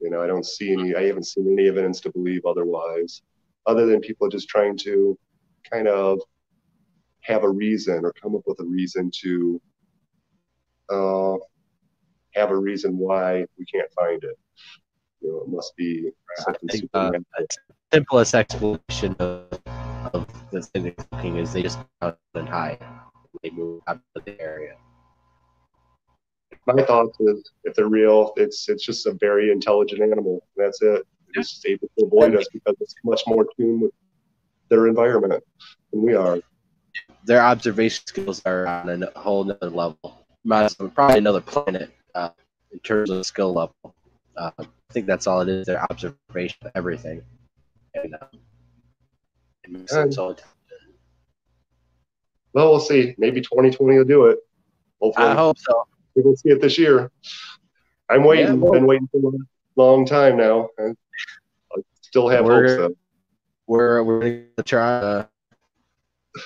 [SPEAKER 2] You know, I don't see any. I haven't seen any evidence to believe otherwise, other than people just trying to kind of have a reason or come up with a reason to uh, have a reason why we can't find it. You know, it must be something
[SPEAKER 1] think, uh, simplest explanation of, of the thing they're is they just out and high. They move out of the area.
[SPEAKER 2] My thoughts is if they're real, it's it's just a very intelligent animal. That's it. It's just able to avoid us because it's much more tuned with their environment than we are.
[SPEAKER 1] Their observation skills are on a whole nother level. Probably another planet uh, in terms of skill level. Uh, I think that's all it is. Their observation of everything. And, uh, it makes
[SPEAKER 2] And-
[SPEAKER 1] so
[SPEAKER 2] Well, we'll see. Maybe 2020 will do it. Hopefully,
[SPEAKER 1] I hope so.
[SPEAKER 2] we'll see it this year. I'm waiting.
[SPEAKER 1] Yeah, well-
[SPEAKER 2] Been waiting for a long time now. I still have
[SPEAKER 1] We're-
[SPEAKER 2] hopes. Though.
[SPEAKER 1] We're we're gonna try.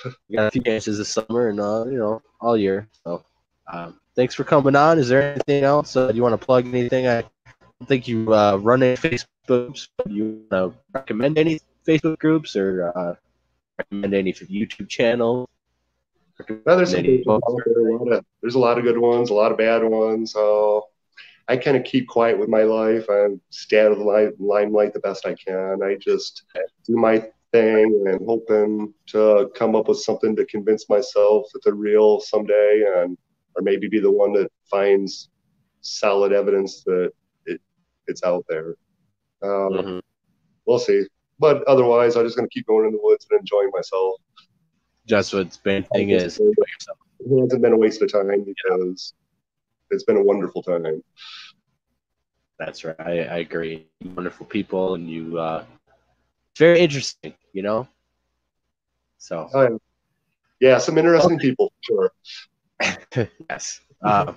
[SPEAKER 1] Uh, we got a few chances this summer and uh, you know all year. So um, thanks for coming on. Is there anything else? Uh, do you want to plug anything? I don't think you uh, run any Facebook groups. Do you uh, recommend any Facebook groups or uh, recommend any YouTube channels?
[SPEAKER 2] Well, there's,
[SPEAKER 1] Any
[SPEAKER 2] good ones
[SPEAKER 1] books?
[SPEAKER 2] out there, a lot of- there's a lot of good ones, a lot of bad ones. So I kind of keep quiet with my life. I stay out of the limelight the best I can. I just do my thing and hoping to come up with something to convince myself that they're real someday, and or maybe be the one that finds solid evidence that it it's out there. Um,
[SPEAKER 1] Mhm.
[SPEAKER 2] We'll see. But otherwise, I'm just going to keep going in the woods and enjoying myself.
[SPEAKER 1] Just what the main thing is.
[SPEAKER 2] It hasn't been a waste of time because it's been a wonderful time.
[SPEAKER 1] That's right. I, I agree. Wonderful people, and you. Uh, very interesting, you know. So
[SPEAKER 2] Uh, yeah, some interesting people, sure.
[SPEAKER 1] yes. Um,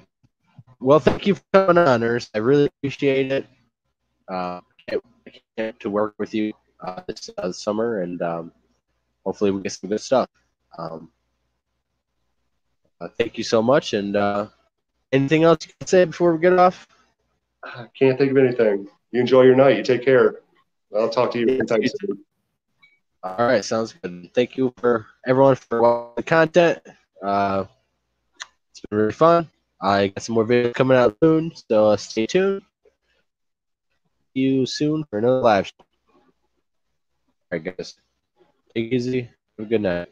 [SPEAKER 1] well, thank you for coming on, Ernest. I really appreciate it. Uh, can't, can't to work with you uh, this uh, summer, and um, hopefully we get some good stuff. Um, uh, thank you so much. And uh, anything else you can say before we get off?
[SPEAKER 2] I can't think of anything. You enjoy your night. You take care. I'll talk to you anytime
[SPEAKER 1] you
[SPEAKER 2] soon.
[SPEAKER 1] All right, sounds good. Thank you for everyone for watching the content. Uh, it's been really fun. I got some more videos coming out soon, so uh, stay tuned. See you soon for another live show. All right, guys. Take it easy. Have a good night.